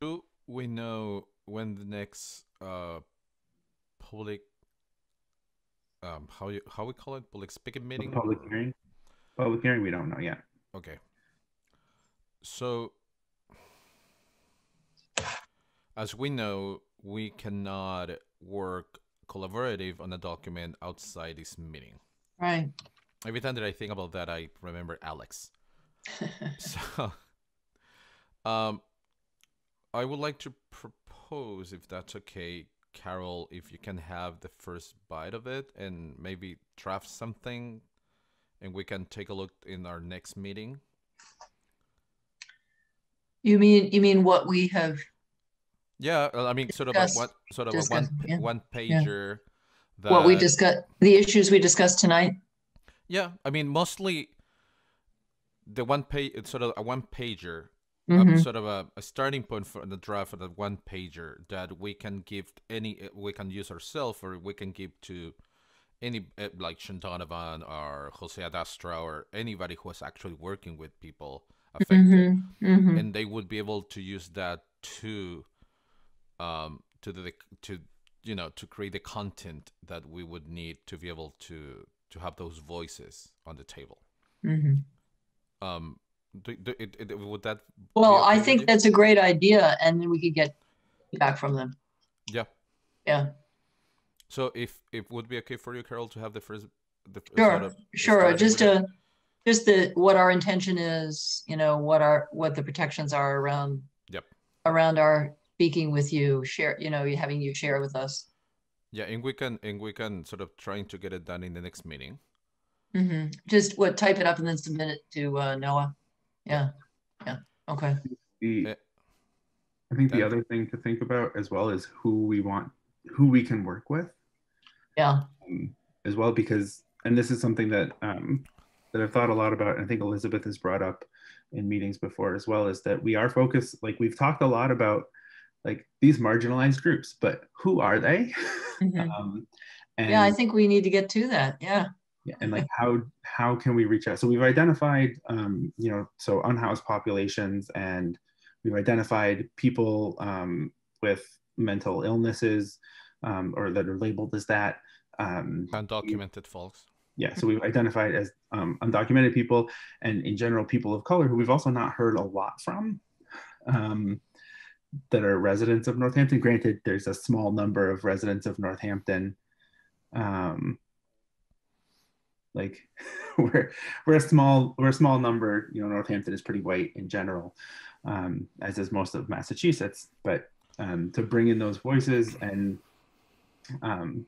Do we know when the next uh public um how you how we call it public speaking meeting? Public or- hearing. Public hearing, we don't know yet. Okay. So as we know, we cannot work collaborative on a document outside this meeting. Right. Every time that I think about that, I remember Alex. So, um, I would like to propose, if that's okay, Carol, if you can have the first bite of it and maybe draft something, and we can take a look in our next meeting. You mean you mean what we have? Yeah, uh, I mean, sort of a one, sort of a one, yeah, one pager. what we that- discussed? The issues we discussed tonight. Yeah, I mean, mostly the one page. It's sort of a one pager Mhm. um, sort of a, a starting point for the draft of the one pager that we can give any we can use ourselves or we can give to any uh, like Sean Donovan or Jose Adastra or anybody who is actually working with people affected, Mhm. Mhm. and they would be able to use that to um to the to you know to create the content that we would need to be able to to have those voices on the table. Mhm. Um, do, do, it, it, would that? Well, I think that's a great idea, and then we could get feedback from them. Yeah. Yeah. So if it would be okay for you, Carol, to have the first, the f- Sure. sort of Sure. Just with it? uh just the what our intention is. You know what our what the protections are around. Yep. Around our speaking with you, share. You know, having you share with us. Yeah, and we can and we can sort of trying to get it done in the next meeting. hmm Just what type it up and then submit it to uh, Noah. Yeah. Yeah. Okay. The, Eh, I think the other thing to think about as well is who we want, who we can work with. Yeah. um, as well because and this is something that um, that I've thought a lot about and I think Elizabeth has brought up in meetings before as well is that we are focused like we've talked a lot about like these marginalized groups, but who are they? Mhm. um, and, Yeah, I think we need to get to that. Yeah. yeah, and like how how can we reach out? So we've identified, um, you know, so unhoused populations, and we've identified people um, with mental illnesses um, or that are labeled as that. Um, Undocumented folks. yeah so we've identified as um, undocumented people and in general people of color who we've also not heard a lot from um, that are residents of northampton granted there's a small number of residents of northampton um, like we're we're a small we're a small number you know northampton is pretty white in general um, as is most of massachusetts but um, to bring in those voices and um,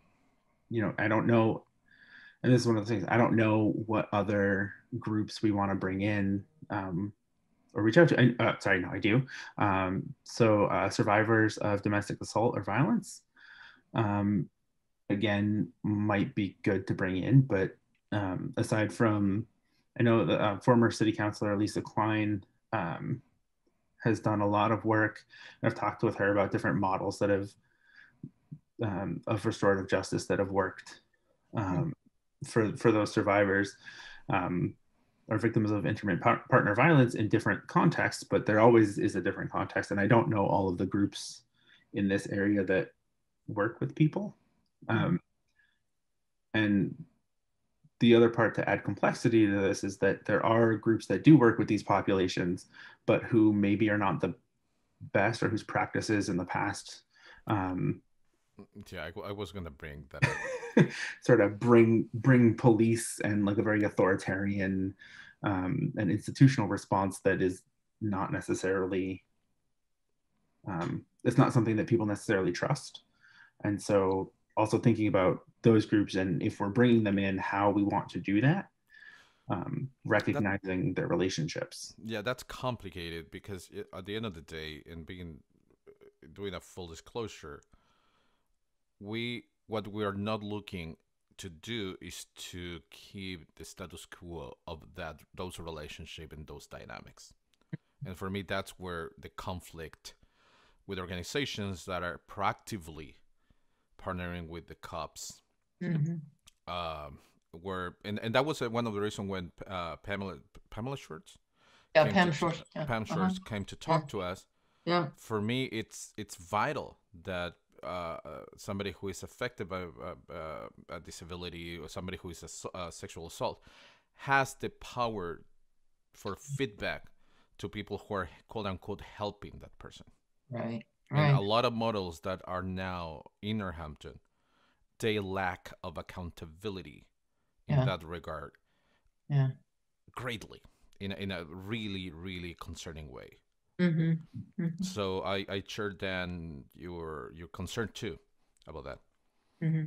you know i don't know and this is one of the things I don't know what other groups we want to bring in um, or reach out to. Uh, sorry, no, I do. Um, so uh, survivors of domestic assault or violence, um, again, might be good to bring in. But um, aside from, I know the uh, former city councilor Lisa Klein um, has done a lot of work. I've talked with her about different models that have um, of restorative justice that have worked um, for for those survivors um, or victims of intimate par- partner violence in different contexts, but there always is a different context. And I don't know all of the groups in this area that work with people. Um, and the other part to add complexity to this is that there are groups that do work with these populations, but who maybe are not the best or whose practices in the past um, Yeah, I, I was gonna bring that. Up. sort of bring bring police and like a very authoritarian um, and institutional response that is not necessarily um, it's not something that people necessarily trust and so also thinking about those groups and if we're bringing them in how we want to do that um, recognizing their relationships Yeah, that's complicated because it, at the end of the day, in being doing a full disclosure, we what we are not looking to do is to keep the status quo of that those relationship and those dynamics. And for me, that's where the conflict with organizations that are proactively partnering with the cops Mhm. um, were and, and that was uh, one of the reasons when uh, Pamela Pamela Schwartz Yeah, came Pam to, Schwartz. Yeah. Pam uh-huh. Came to talk to us. Yeah. For me, it's it's vital that uh, uh, somebody who is affected by uh, uh, a disability or somebody who is a, uh, sexual assault has the power for feedback to people who are quote unquote helping that person. Right. Right. And a lot of models that are now in Northampton, they lack of accountability in Yeah. that regard Yeah. greatly in a, in a really really concerning way. Mm-hmm. So I I share Dan you were you're concerned too about that. Mm-hmm.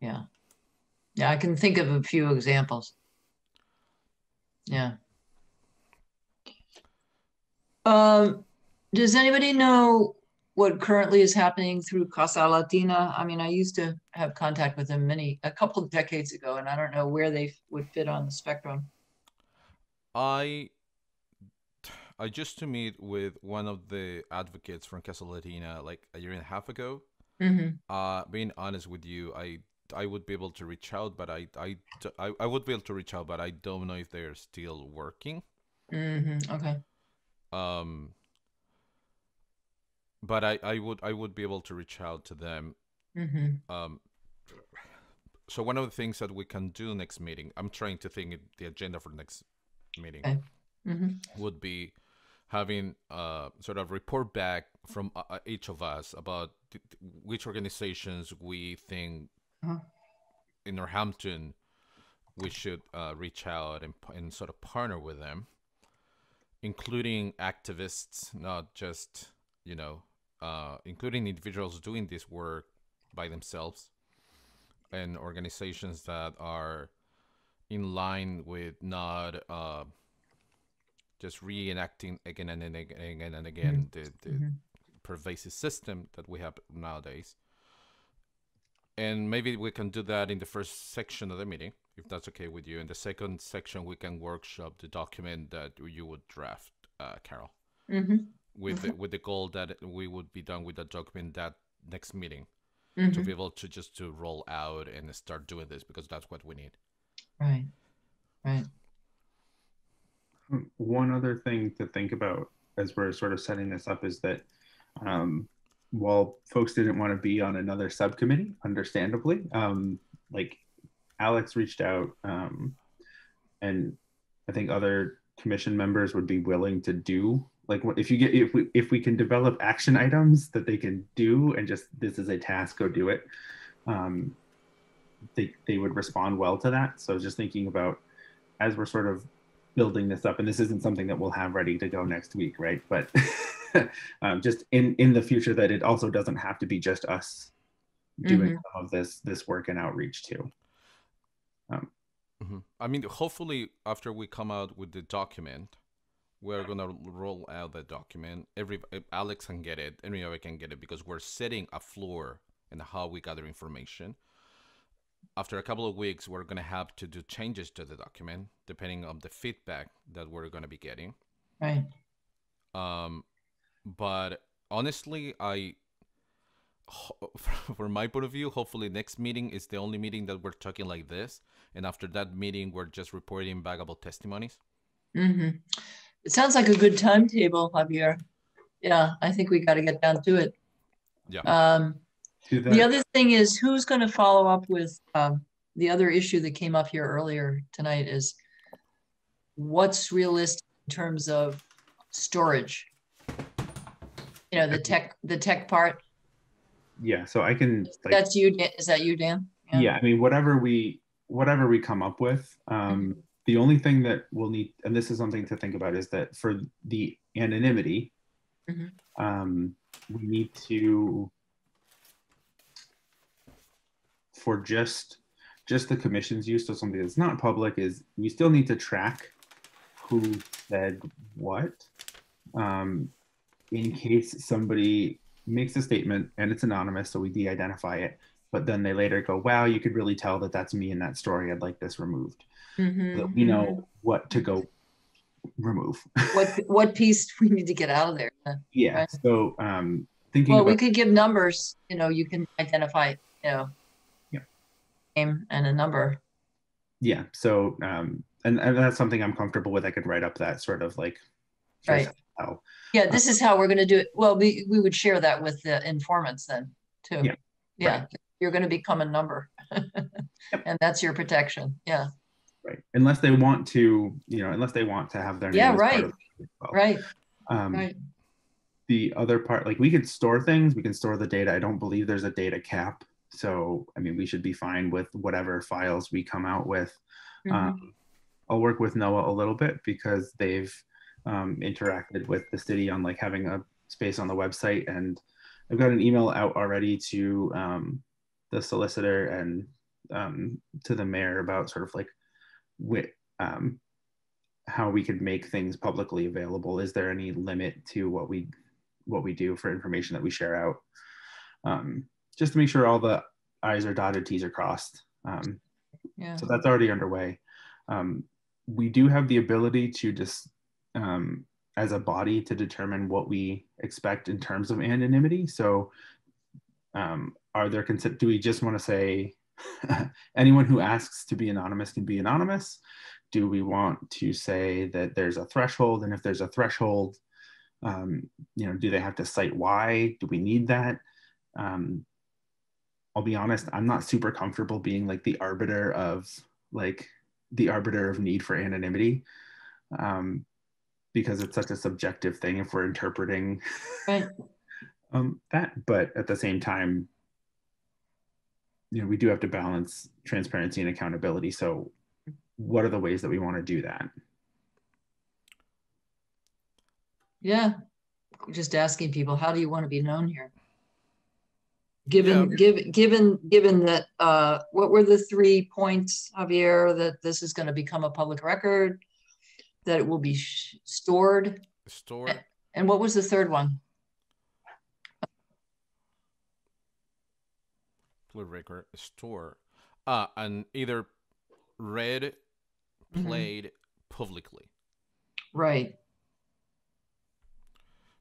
Yeah. Yeah, I can think of a few examples. Yeah. Um, does anybody know what currently is happening through Casa Latina? I mean, I used to have contact with them many, a couple of decades ago, and I don't know where they would fit on the spectrum. I I just to meet with one of the advocates from Casa Latina like a year and a half ago. Mm-hmm. Uh, being honest with you, I I would be able to reach out, but I I I would be able to reach out, but I don't know if they're still working. Mm-hmm. Okay. Um, but I, I would I would be able to reach out to them. Mm-hmm. Um, so one of the things that we can do next meeting, I'm trying to think of the agenda for the next meeting Okay. Mm-hmm. would be having uh, sort of report back from uh, uh, each of us about th- which organizations we think Uh-huh. in Northampton we should uh, reach out and, and sort of partner with them, including activists, not just you know, uh, including individuals doing this work by themselves, and organizations that are in line with not uh, just reenacting again and again and again and again the, the Mhm. pervasive system that we have nowadays. And maybe we can do that in the first section of the meeting, if that's okay with you. In the second section, we can workshop the document that you would draft, uh, Carol. Mm-hmm. with the, with the goal that we would be done with the document that next meeting to be able to just to roll out and start doing this because that's what we need. Right. Right. One other thing to think about as we're sort of setting this up is that um, while folks didn't want to be on another subcommittee, understandably, um, like Alex reached out um, and I think other commission members would be willing to do like if you get if we if we can develop action items that they can do and just this is a task go do it um, they they would respond well to that. So just thinking about as we're sort of building this up and this isn't something that we'll have ready to go next week right but um, just in in the future that it also doesn't have to be just us doing some of this this work and outreach too Mhm. I mean, hopefully, after we come out with the document, we're gonna roll out the document. Every Alex can get it, and we can get it because we're setting a floor in how we gather information. After a couple of weeks, we're gonna have to do changes to the document depending on the feedback that we're gonna be getting. Right. Um, but honestly, I, from my point of view, hopefully next meeting is the only meeting that we're talking like this, and after that meeting, we're just reporting back about testimonies. hmm It sounds like a good timetable, Javier. Yeah, I think we got to get down to it. Yeah. Um, to the other thing is who's going to follow up with um, the other issue that came up here earlier tonight is what's realistic in terms of storage? You know, the tech, the tech part. yeah so i can like That's you. Is that you, Dan? yeah. i mean whatever we whatever we come up with um the only thing that we'll need and this is something to think about is that for the anonymity Mhm. um we need to for just just the commission's use so something that's not public is we still need to track who said what um in case somebody makes a statement and it's anonymous so we de-identify it but then they later go, wow, you could really tell that that's me in that story. I'd like this removed. Mhm, So we know what to go remove. What, what piece we need to get out of there. yeah. Right. So um, thinking Well, we could give numbers, you know, you can identify, you know. Name and a number. yeah. So um, and, and that's something I'm comfortable with. I could write up that sort of like Right. how. Yeah, this is how we're gonna do it. Well, we, we would share that with the informants then, too. Yeah, Yeah, you're gonna become a number. And that's your protection, yeah, Right. Unless they want to, you know, unless they want to have their name Yeah, right. of it as well. right, Um, right. the other part like we could store things we can store the data i don't believe there's a data cap so i mean we should be fine with whatever files we come out with. Mhm. um, i'll work with noah a little bit because they've um, interacted with the city on like having a space on the website. And i've got an email out already to um, the solicitor and um, to the mayor about sort of like wi- um, how we could make things publicly available. Is there any limit to what we what we do for information that we share out? Um, just to make sure all the i's are dotted t's are crossed. Um, Yeah, so that's already underway. Um, we do have the ability to just um, as a body to determine what we expect in terms of anonymity. So um, are there consider do we just want to say anyone who asks to be anonymous can be anonymous. Do we want to say that there's a threshold? And if there's a threshold um, you know do they have to cite why? Do we need that? Um, i'll be honest i'm not super comfortable being like the arbiter of like the arbiter of need for anonymity um, because it's such a subjective thing if we're interpreting right, um, that but at the same time you know we do have to balance transparency and accountability so what are the ways that we want to do that yeah. Just asking people, how do you want to be known here? Given, given, given, given that, uh, what were the three points, Javier, that this is gonna become a public record? That it will be sh- stored, Store and what was the third one? play record store, uh, and either read, Mhm. played publicly. Right,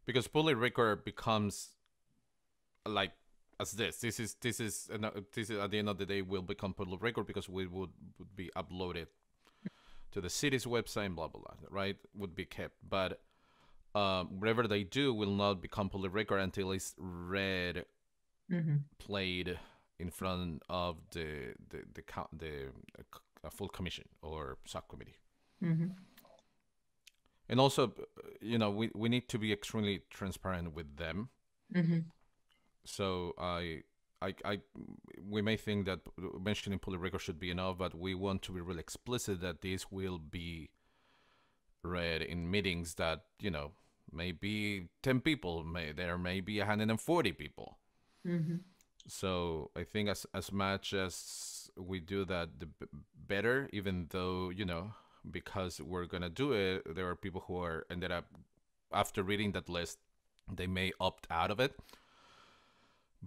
because public record becomes like as this. This is this is this is at the end of the day will become public record because we would, would be uploaded to the city's website and blah blah blah. Right, would be kept, but um, whatever they do will not become public record until it's read, Mhm. played in front of the the the the uh, full commission or subcommittee. Mhm. And also, you know, we, we need to be extremely transparent with them. Mhm. So I, I, I, we may think that mentioning public record should be enough, but we want to be really explicit that this will be read in meetings that you know maybe ten people, may there may be 140 people. Mhm. So I think as as much as we do that, the better. Even though you know, because we're gonna do it, there are people who are ended up after reading that list, they may opt out of it.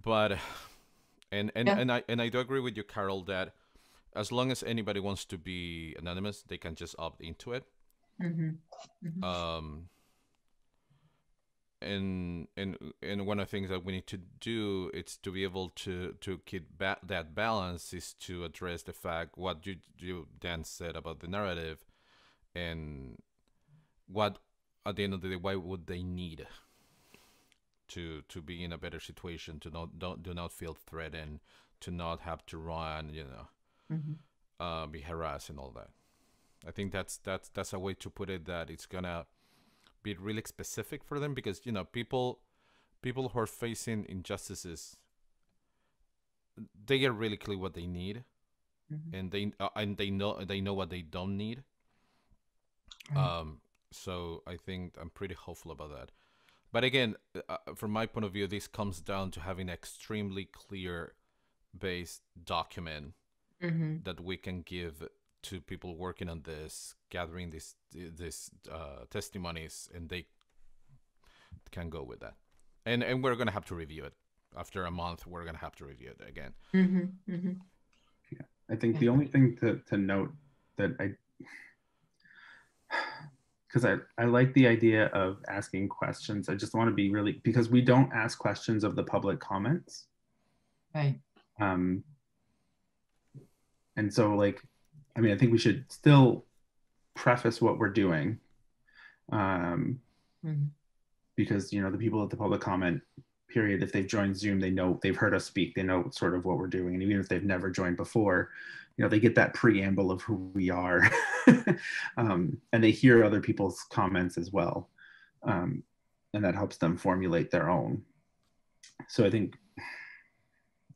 But and and Yeah. and I and I do agree with you, Carol, that as long as anybody wants to be anonymous, they can just opt into it. Mhm. Mhm. Um, and and and one of the things that we need to do it's to be able to to keep ba- that balance is to address the fact what you you Dan said about the narrative, and what at the end of the day why would they need to to be in a better situation to not don't do not feel threatened to not have to run you know Mhm. uh, be harassed and all that. I think that's that's that's a way to put it that it's gonna be really specific for them because you know people people who are facing injustices they get really clear what they need Mhm. and they uh, and they know they know what they don't need um so i think i'm pretty hopeful about that but again uh, from my point of view this comes down to having an extremely clear based document Mhm. that we can give to people working on this, gathering this this uh, testimonies, and they can go with that. And and we're gonna have to review it after a month. We're gonna have to review it again. Mhm. Mhm. I think the only thing to, to note that I, because I, I like the idea of asking questions. I just want to be really, because we don't ask questions of the public comments. Right. Um, and so like, I mean, I think we should still preface what we're doing. Um, Mhm. because, you know, the people at the public comment period, if they've joined Zoom, they know they've heard us speak, they know sort of what we're doing. And even if they've never joined before, you know, they get that preamble of who we are. um, and they hear other people's comments as well. Um, and that helps them formulate their own. So I think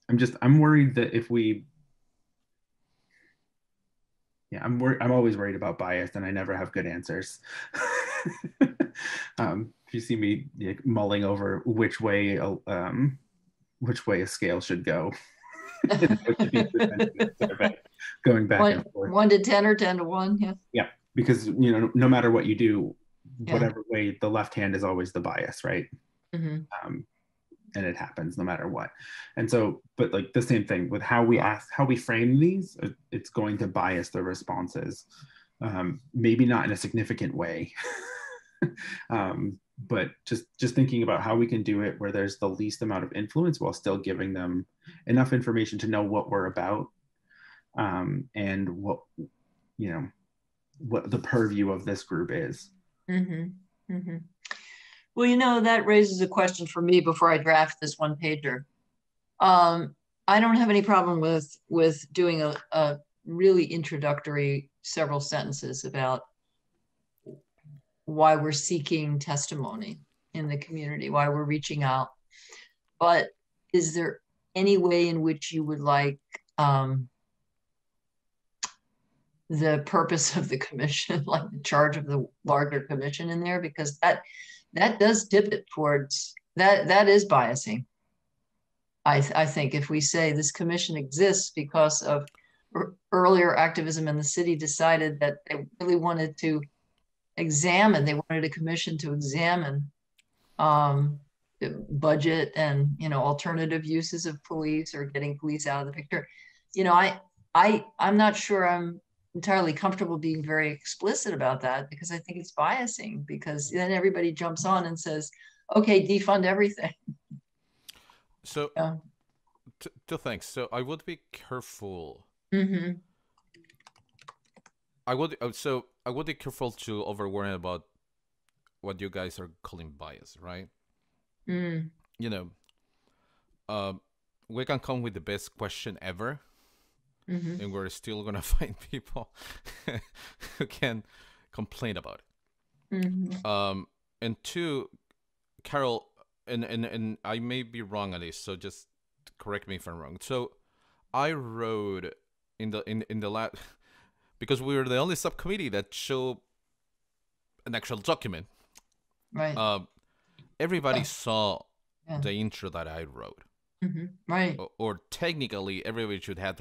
I'm just I'm worried that if we yeah, I'm wor- I'm always worried about bias and I never have good answers. um, you see me like, mulling over which way a- um, which way a scale should go, It should be presented, sort of like going back One, and forth one to 10 or 10 to one. Yeah. Yeah, because you know no matter what you do, Yeah. whatever way the left hand is always the bias, right? Mhm. um, and it happens no matter what. And so, but like the same thing with how we ask, how we frame these, uh, it's going to bias the responses. Um, maybe not in a significant way, um, but just just thinking about how we can do it where there's the least amount of influence while still giving them enough information to know what we're about um, and what you know what the purview of this group is. Mhm. Mhm. Well, you know, that raises a question for me before I draft this one pager. Um, I don't have any problem with with doing a, a really introductory several sentences about why we're seeking testimony in the community, why we're reaching out. But is there any way in which you would like um, the purpose of the commission, like the charge of the larger commission in there? Because that that does tip it towards that that is biasing. I, th- I think if we say this commission exists because of ear- earlier activism in the city decided that they really wanted to examine, they wanted a commission to examine um, budget and, you know, alternative uses of police or getting police out of the picture. You know, I, I, I'm not sure I'm entirely comfortable being very explicit about that because I think it's biasing because then everybody jumps on and says, okay, defund everything. So Yeah. two things. So I would be careful. hmm I would uh, so I would be careful to over worry about what you guys are calling bias, right? Mm. You know, um, we can come with the best question ever, hmm and we're still gonna find people who can complain about it. hmm Um, and two, Carol, and, and and I may be wrong on this, so just correct me if I'm wrong. So, I wrote in the in in the last because we were the only subcommittee that showed an actual document. Right. Um, everybody Yeah. saw Yeah. the intro that I wrote, hmm Right. or, or technically, everybody should have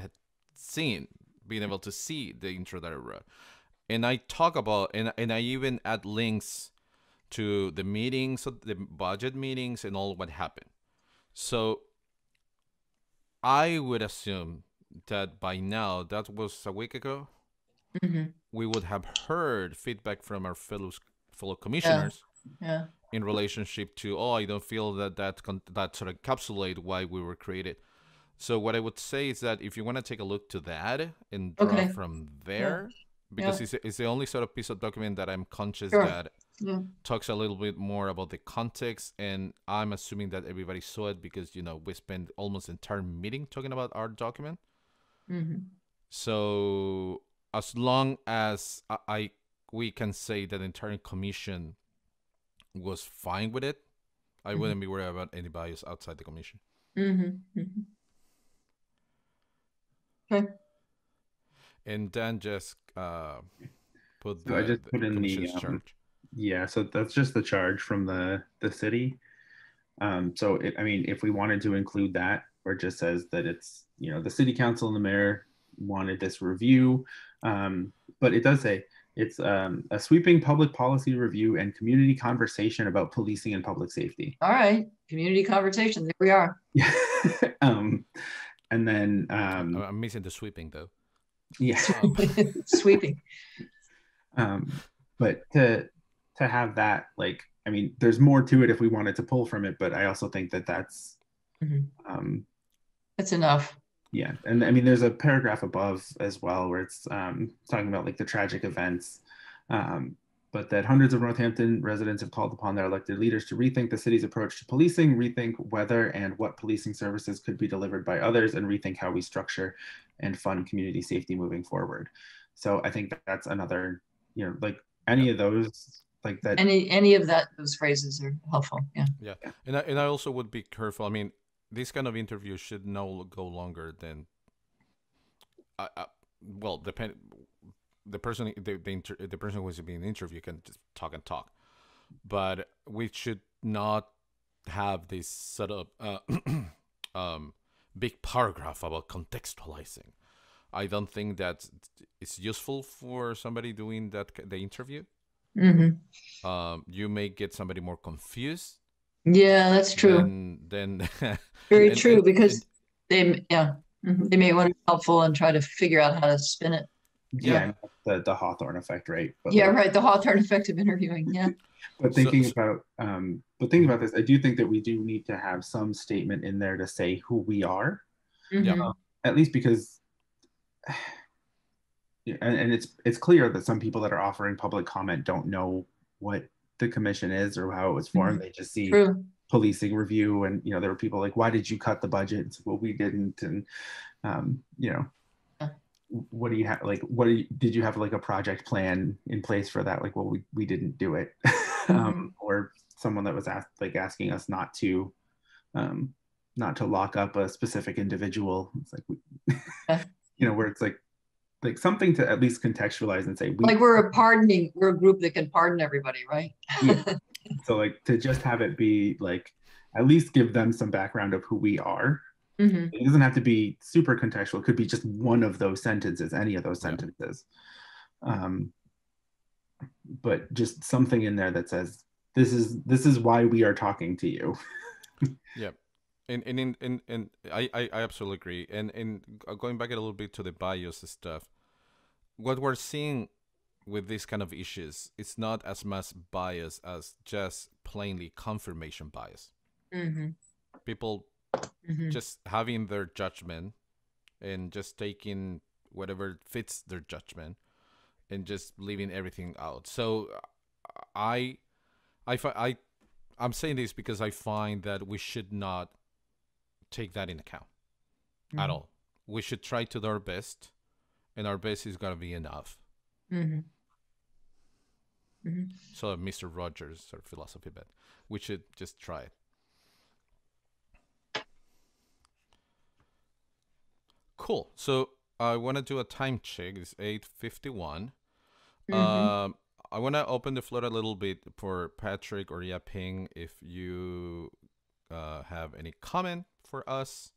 seen, been able to see the intro that I wrote. And I talk about, and and I even add links to the meetings, the budget meetings, and all what happened. So I would assume that by now, that was a week ago, hmm we would have heard feedback from our fellow fellow commissioners Yeah. in relationship to oh I don't feel that that con- that sort of encapsulate why we were created. So what I would say is that if you want to take a look to that and draw Okay. from there, because it's, it's the only sort of piece of document that I'm conscious Sure. that Yeah. talks a little bit more about the context, and I'm assuming that everybody saw it because you know we spent almost entire meeting talking about our document. hmm So as long as I, I we can say that the entire commission was fine with it, I Mhm. wouldn't be worried about any bias outside the commission. hmm hmm Okay. And then just uh, put So I the, just the put in the, commission's um. Yeah, so that's just the charge from the the city. Um, so it, I mean, if we wanted to include that, where it just says that it's you know the city council and the mayor wanted this review, um, but it does say it's um, a sweeping public policy review and community conversation about policing and public safety. All right. Community conversation. There we are. Yeah. um, and then um, I'm missing the sweeping though. yeah, Sweeping. um, but to to have that like i mean there's more to it if we wanted to pull from it but i also think that that's Mhm. um That's enough. Yeah and i mean there's a paragraph above as well where it's um talking about like the tragic events um but that hundreds of northampton residents have called upon their elected leaders to rethink the city's approach to policing rethink whether and what policing services could be delivered by others and rethink how we structure and fund community safety moving forward so i think that's another you know like any of those like that Any any of that those phrases are helpful. Yeah. Yeah, and I, and I also would be careful. I mean, this kind of interview should no go longer than. I, I, well, depend. The person, the the, inter, the person who is being interviewed can just talk and talk, but we should not have this sort of uh, um, big paragraph about contextualizing. I don't think that it's useful for somebody doing that the interview. hmm Um, you may get somebody more confused Yeah, that's true. Then, then Very and- true and- because they yeah mhm, they may want to be helpful and try to figure out how to spin it. yeah, the the Hawthorne effect, right? But Yeah, like- right. The Hawthorne effect of interviewing. Yeah. But thinking so- about um, but thinking about this, I do think that we do need to have some statement in there to say who we are, Yeah. Mhm. at least because, and, and it's it's clear that some people that are offering public comment don't know what the commission is or how it was formed. They just see True. policing review, and you know there were people like, "Why did you cut the budget?" It's, well, we didn't, and um, you know. Yeah. What do you have? Like, what do you, did you have like a project plan in place for that? Like, well, we, we didn't do it. um, or someone that was asked, like asking us not to, um, not to lock up a specific individual. It's like, we, Yeah. you know, where it's like, like something to at least contextualize and say, we, Like we're a pardoning, we're a group that can pardon everybody, right? Yeah. so like to just have it be like, at least give them some background of who we are. Mhm. It doesn't have to be super contextual. It could be just one of those sentences, any of those sentences. Um, but just something in there that says, this is this is why we are talking to you. and and in and, and I, I I absolutely agree. And and going back a little bit to the bios stuff, what we're seeing with these kind of issues, it's not as much bias as just plainly confirmation bias. Mm-hmm. People Mm-hmm. just having their judgment and just taking whatever fits their judgment and just leaving everything out. So I I fi- I I'm saying this because I find that we should not take that in account at all. We should try to do our best and our base is going to be enough. Mm-hmm. Mm-hmm. So Mr. Rogers or philosophy bet. We should just try it. Cool. So I want to do a time check. It's 8:51. Mhm. Um, I want to open the floor a little bit for Patrick or Yaping if you uh, have any comment for us.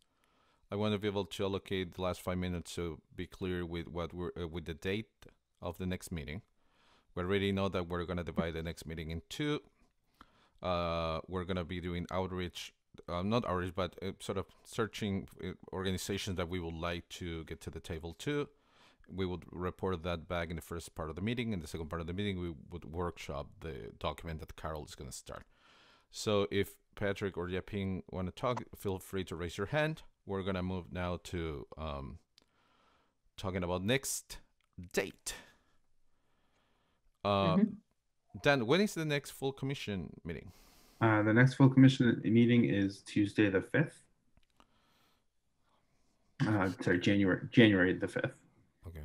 I want to be able to allocate the last five minutes to be clear with what we're uh, with the date of the next meeting. We already know that we're gonna divide the next meeting in two. Uh, we're gonna be doing outreach, uh, not outreach, but uh, sort of searching uh, organizations that we would like to get to the table too. we would report that back in the first part of the meeting. In the second part of the meeting, we would workshop the document that Carol is going to start. So if Patrick or Yaping want to talk, feel free to raise your hand. We're going to move now to um, talking about next date. Uh, Mhm. Dan, when is the next full commission meeting? Uh, the next full commission meeting is Tuesday the fifth. Uh, sorry, January January the fifth. Okay.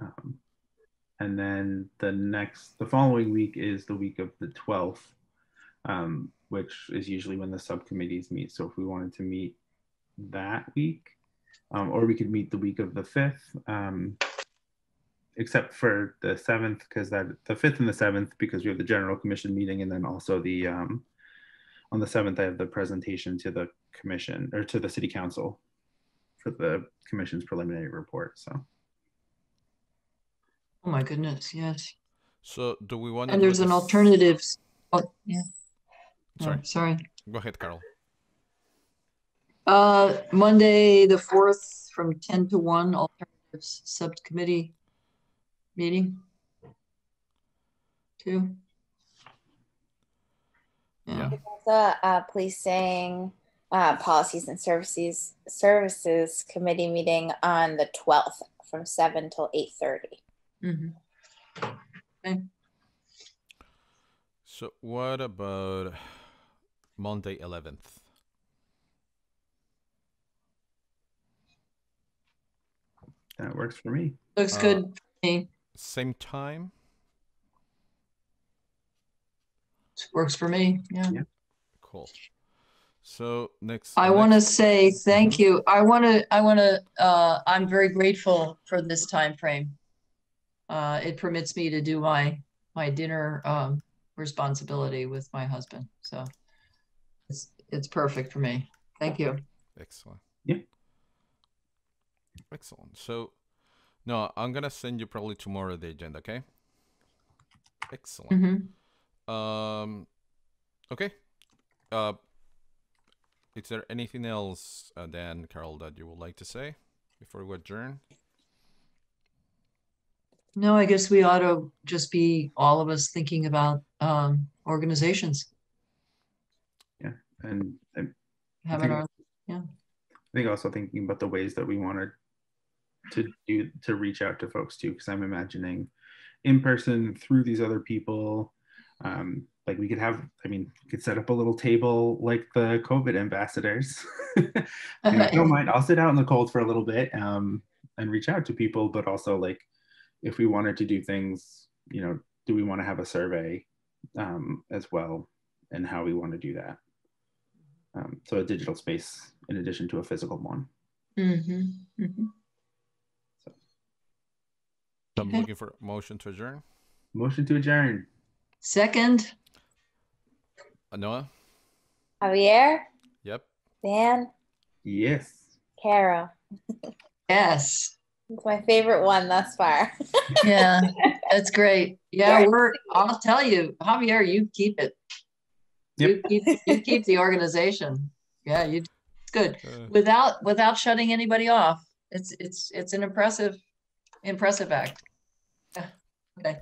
Um, and then the next, the following week is the week of the 12th, um, which is usually when the subcommittees meet. So if we wanted to meet that week, um, or we could meet the week of the 5th, um, except for the 7th, because that the 5th and the 7th, because we have the general commission meeting, and then also the, um, on the 7th, I have the presentation to the commission or to the city council for the commission's preliminary report. So. Oh my goodness, yes. So do we want to? And there's an alternative. Oh, yeah. Oh, Sorry. sorry. Go ahead, Carol. Uh, Monday, the fourth, from ten to one, alternatives subcommittee meeting. Two. Yeah. Yeah, The uh, policing uh, policies and services services committee meeting on the 12th from 7 till 8:30. Mhm. So what about Monday 11th? That works for me. looks Uh, good. for me. Same time? Works for me, yeah. Yeah. Cool. So next. I want to say thank you. I want to, I want to, uh, I'm very grateful for this time frame. Uh, it permits me to do my, my dinner, um, responsibility with my husband. So it's, it's perfect for me. Thank you. Excellent. Yeah. Excellent. So, no, I'm gonna send you probably tomorrow the agenda. Okay. Excellent. Mhm. Um. Okay. Uh. Is there anything else, uh, Dan, Carol, that you would like to say before we adjourn? No, I guess we ought to just be, all of us thinking about, um, organizations, And, and having think- our, I think also thinking about the ways that we wanted to do to reach out to folks too, because I'm imagining in person through these other people. Um, like we could have, I mean, we could set up a little table like the COVID ambassadors. I don't mind. I'll sit out in the cold for a little bit um, and reach out to people, but also like if we wanted to do things, you know, do we want to have a survey um, as well, and how we want to do that? Um, so a digital space in addition to a physical one. Mhm, mhm. So I'm Okay. looking for motion to adjourn. Motion to adjourn. Second, Uh, Noah. Javier, Yep. Dan, Yes. Carol. yes. It's my favorite one thus far. Yeah, that's great. Yeah, we're, I'll tell you, Javier, you keep it. You keep, you keep the organization. Yeah, you, good. Uh, Without, without shutting anybody off. It's, it's, it's an impressive, impressive act. Okay.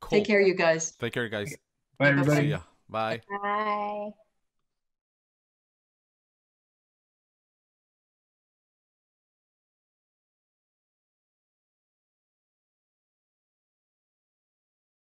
Cool. Take care, you guys. Take care, guys. Bye, Bye-bye. everybody. Bye. Bye.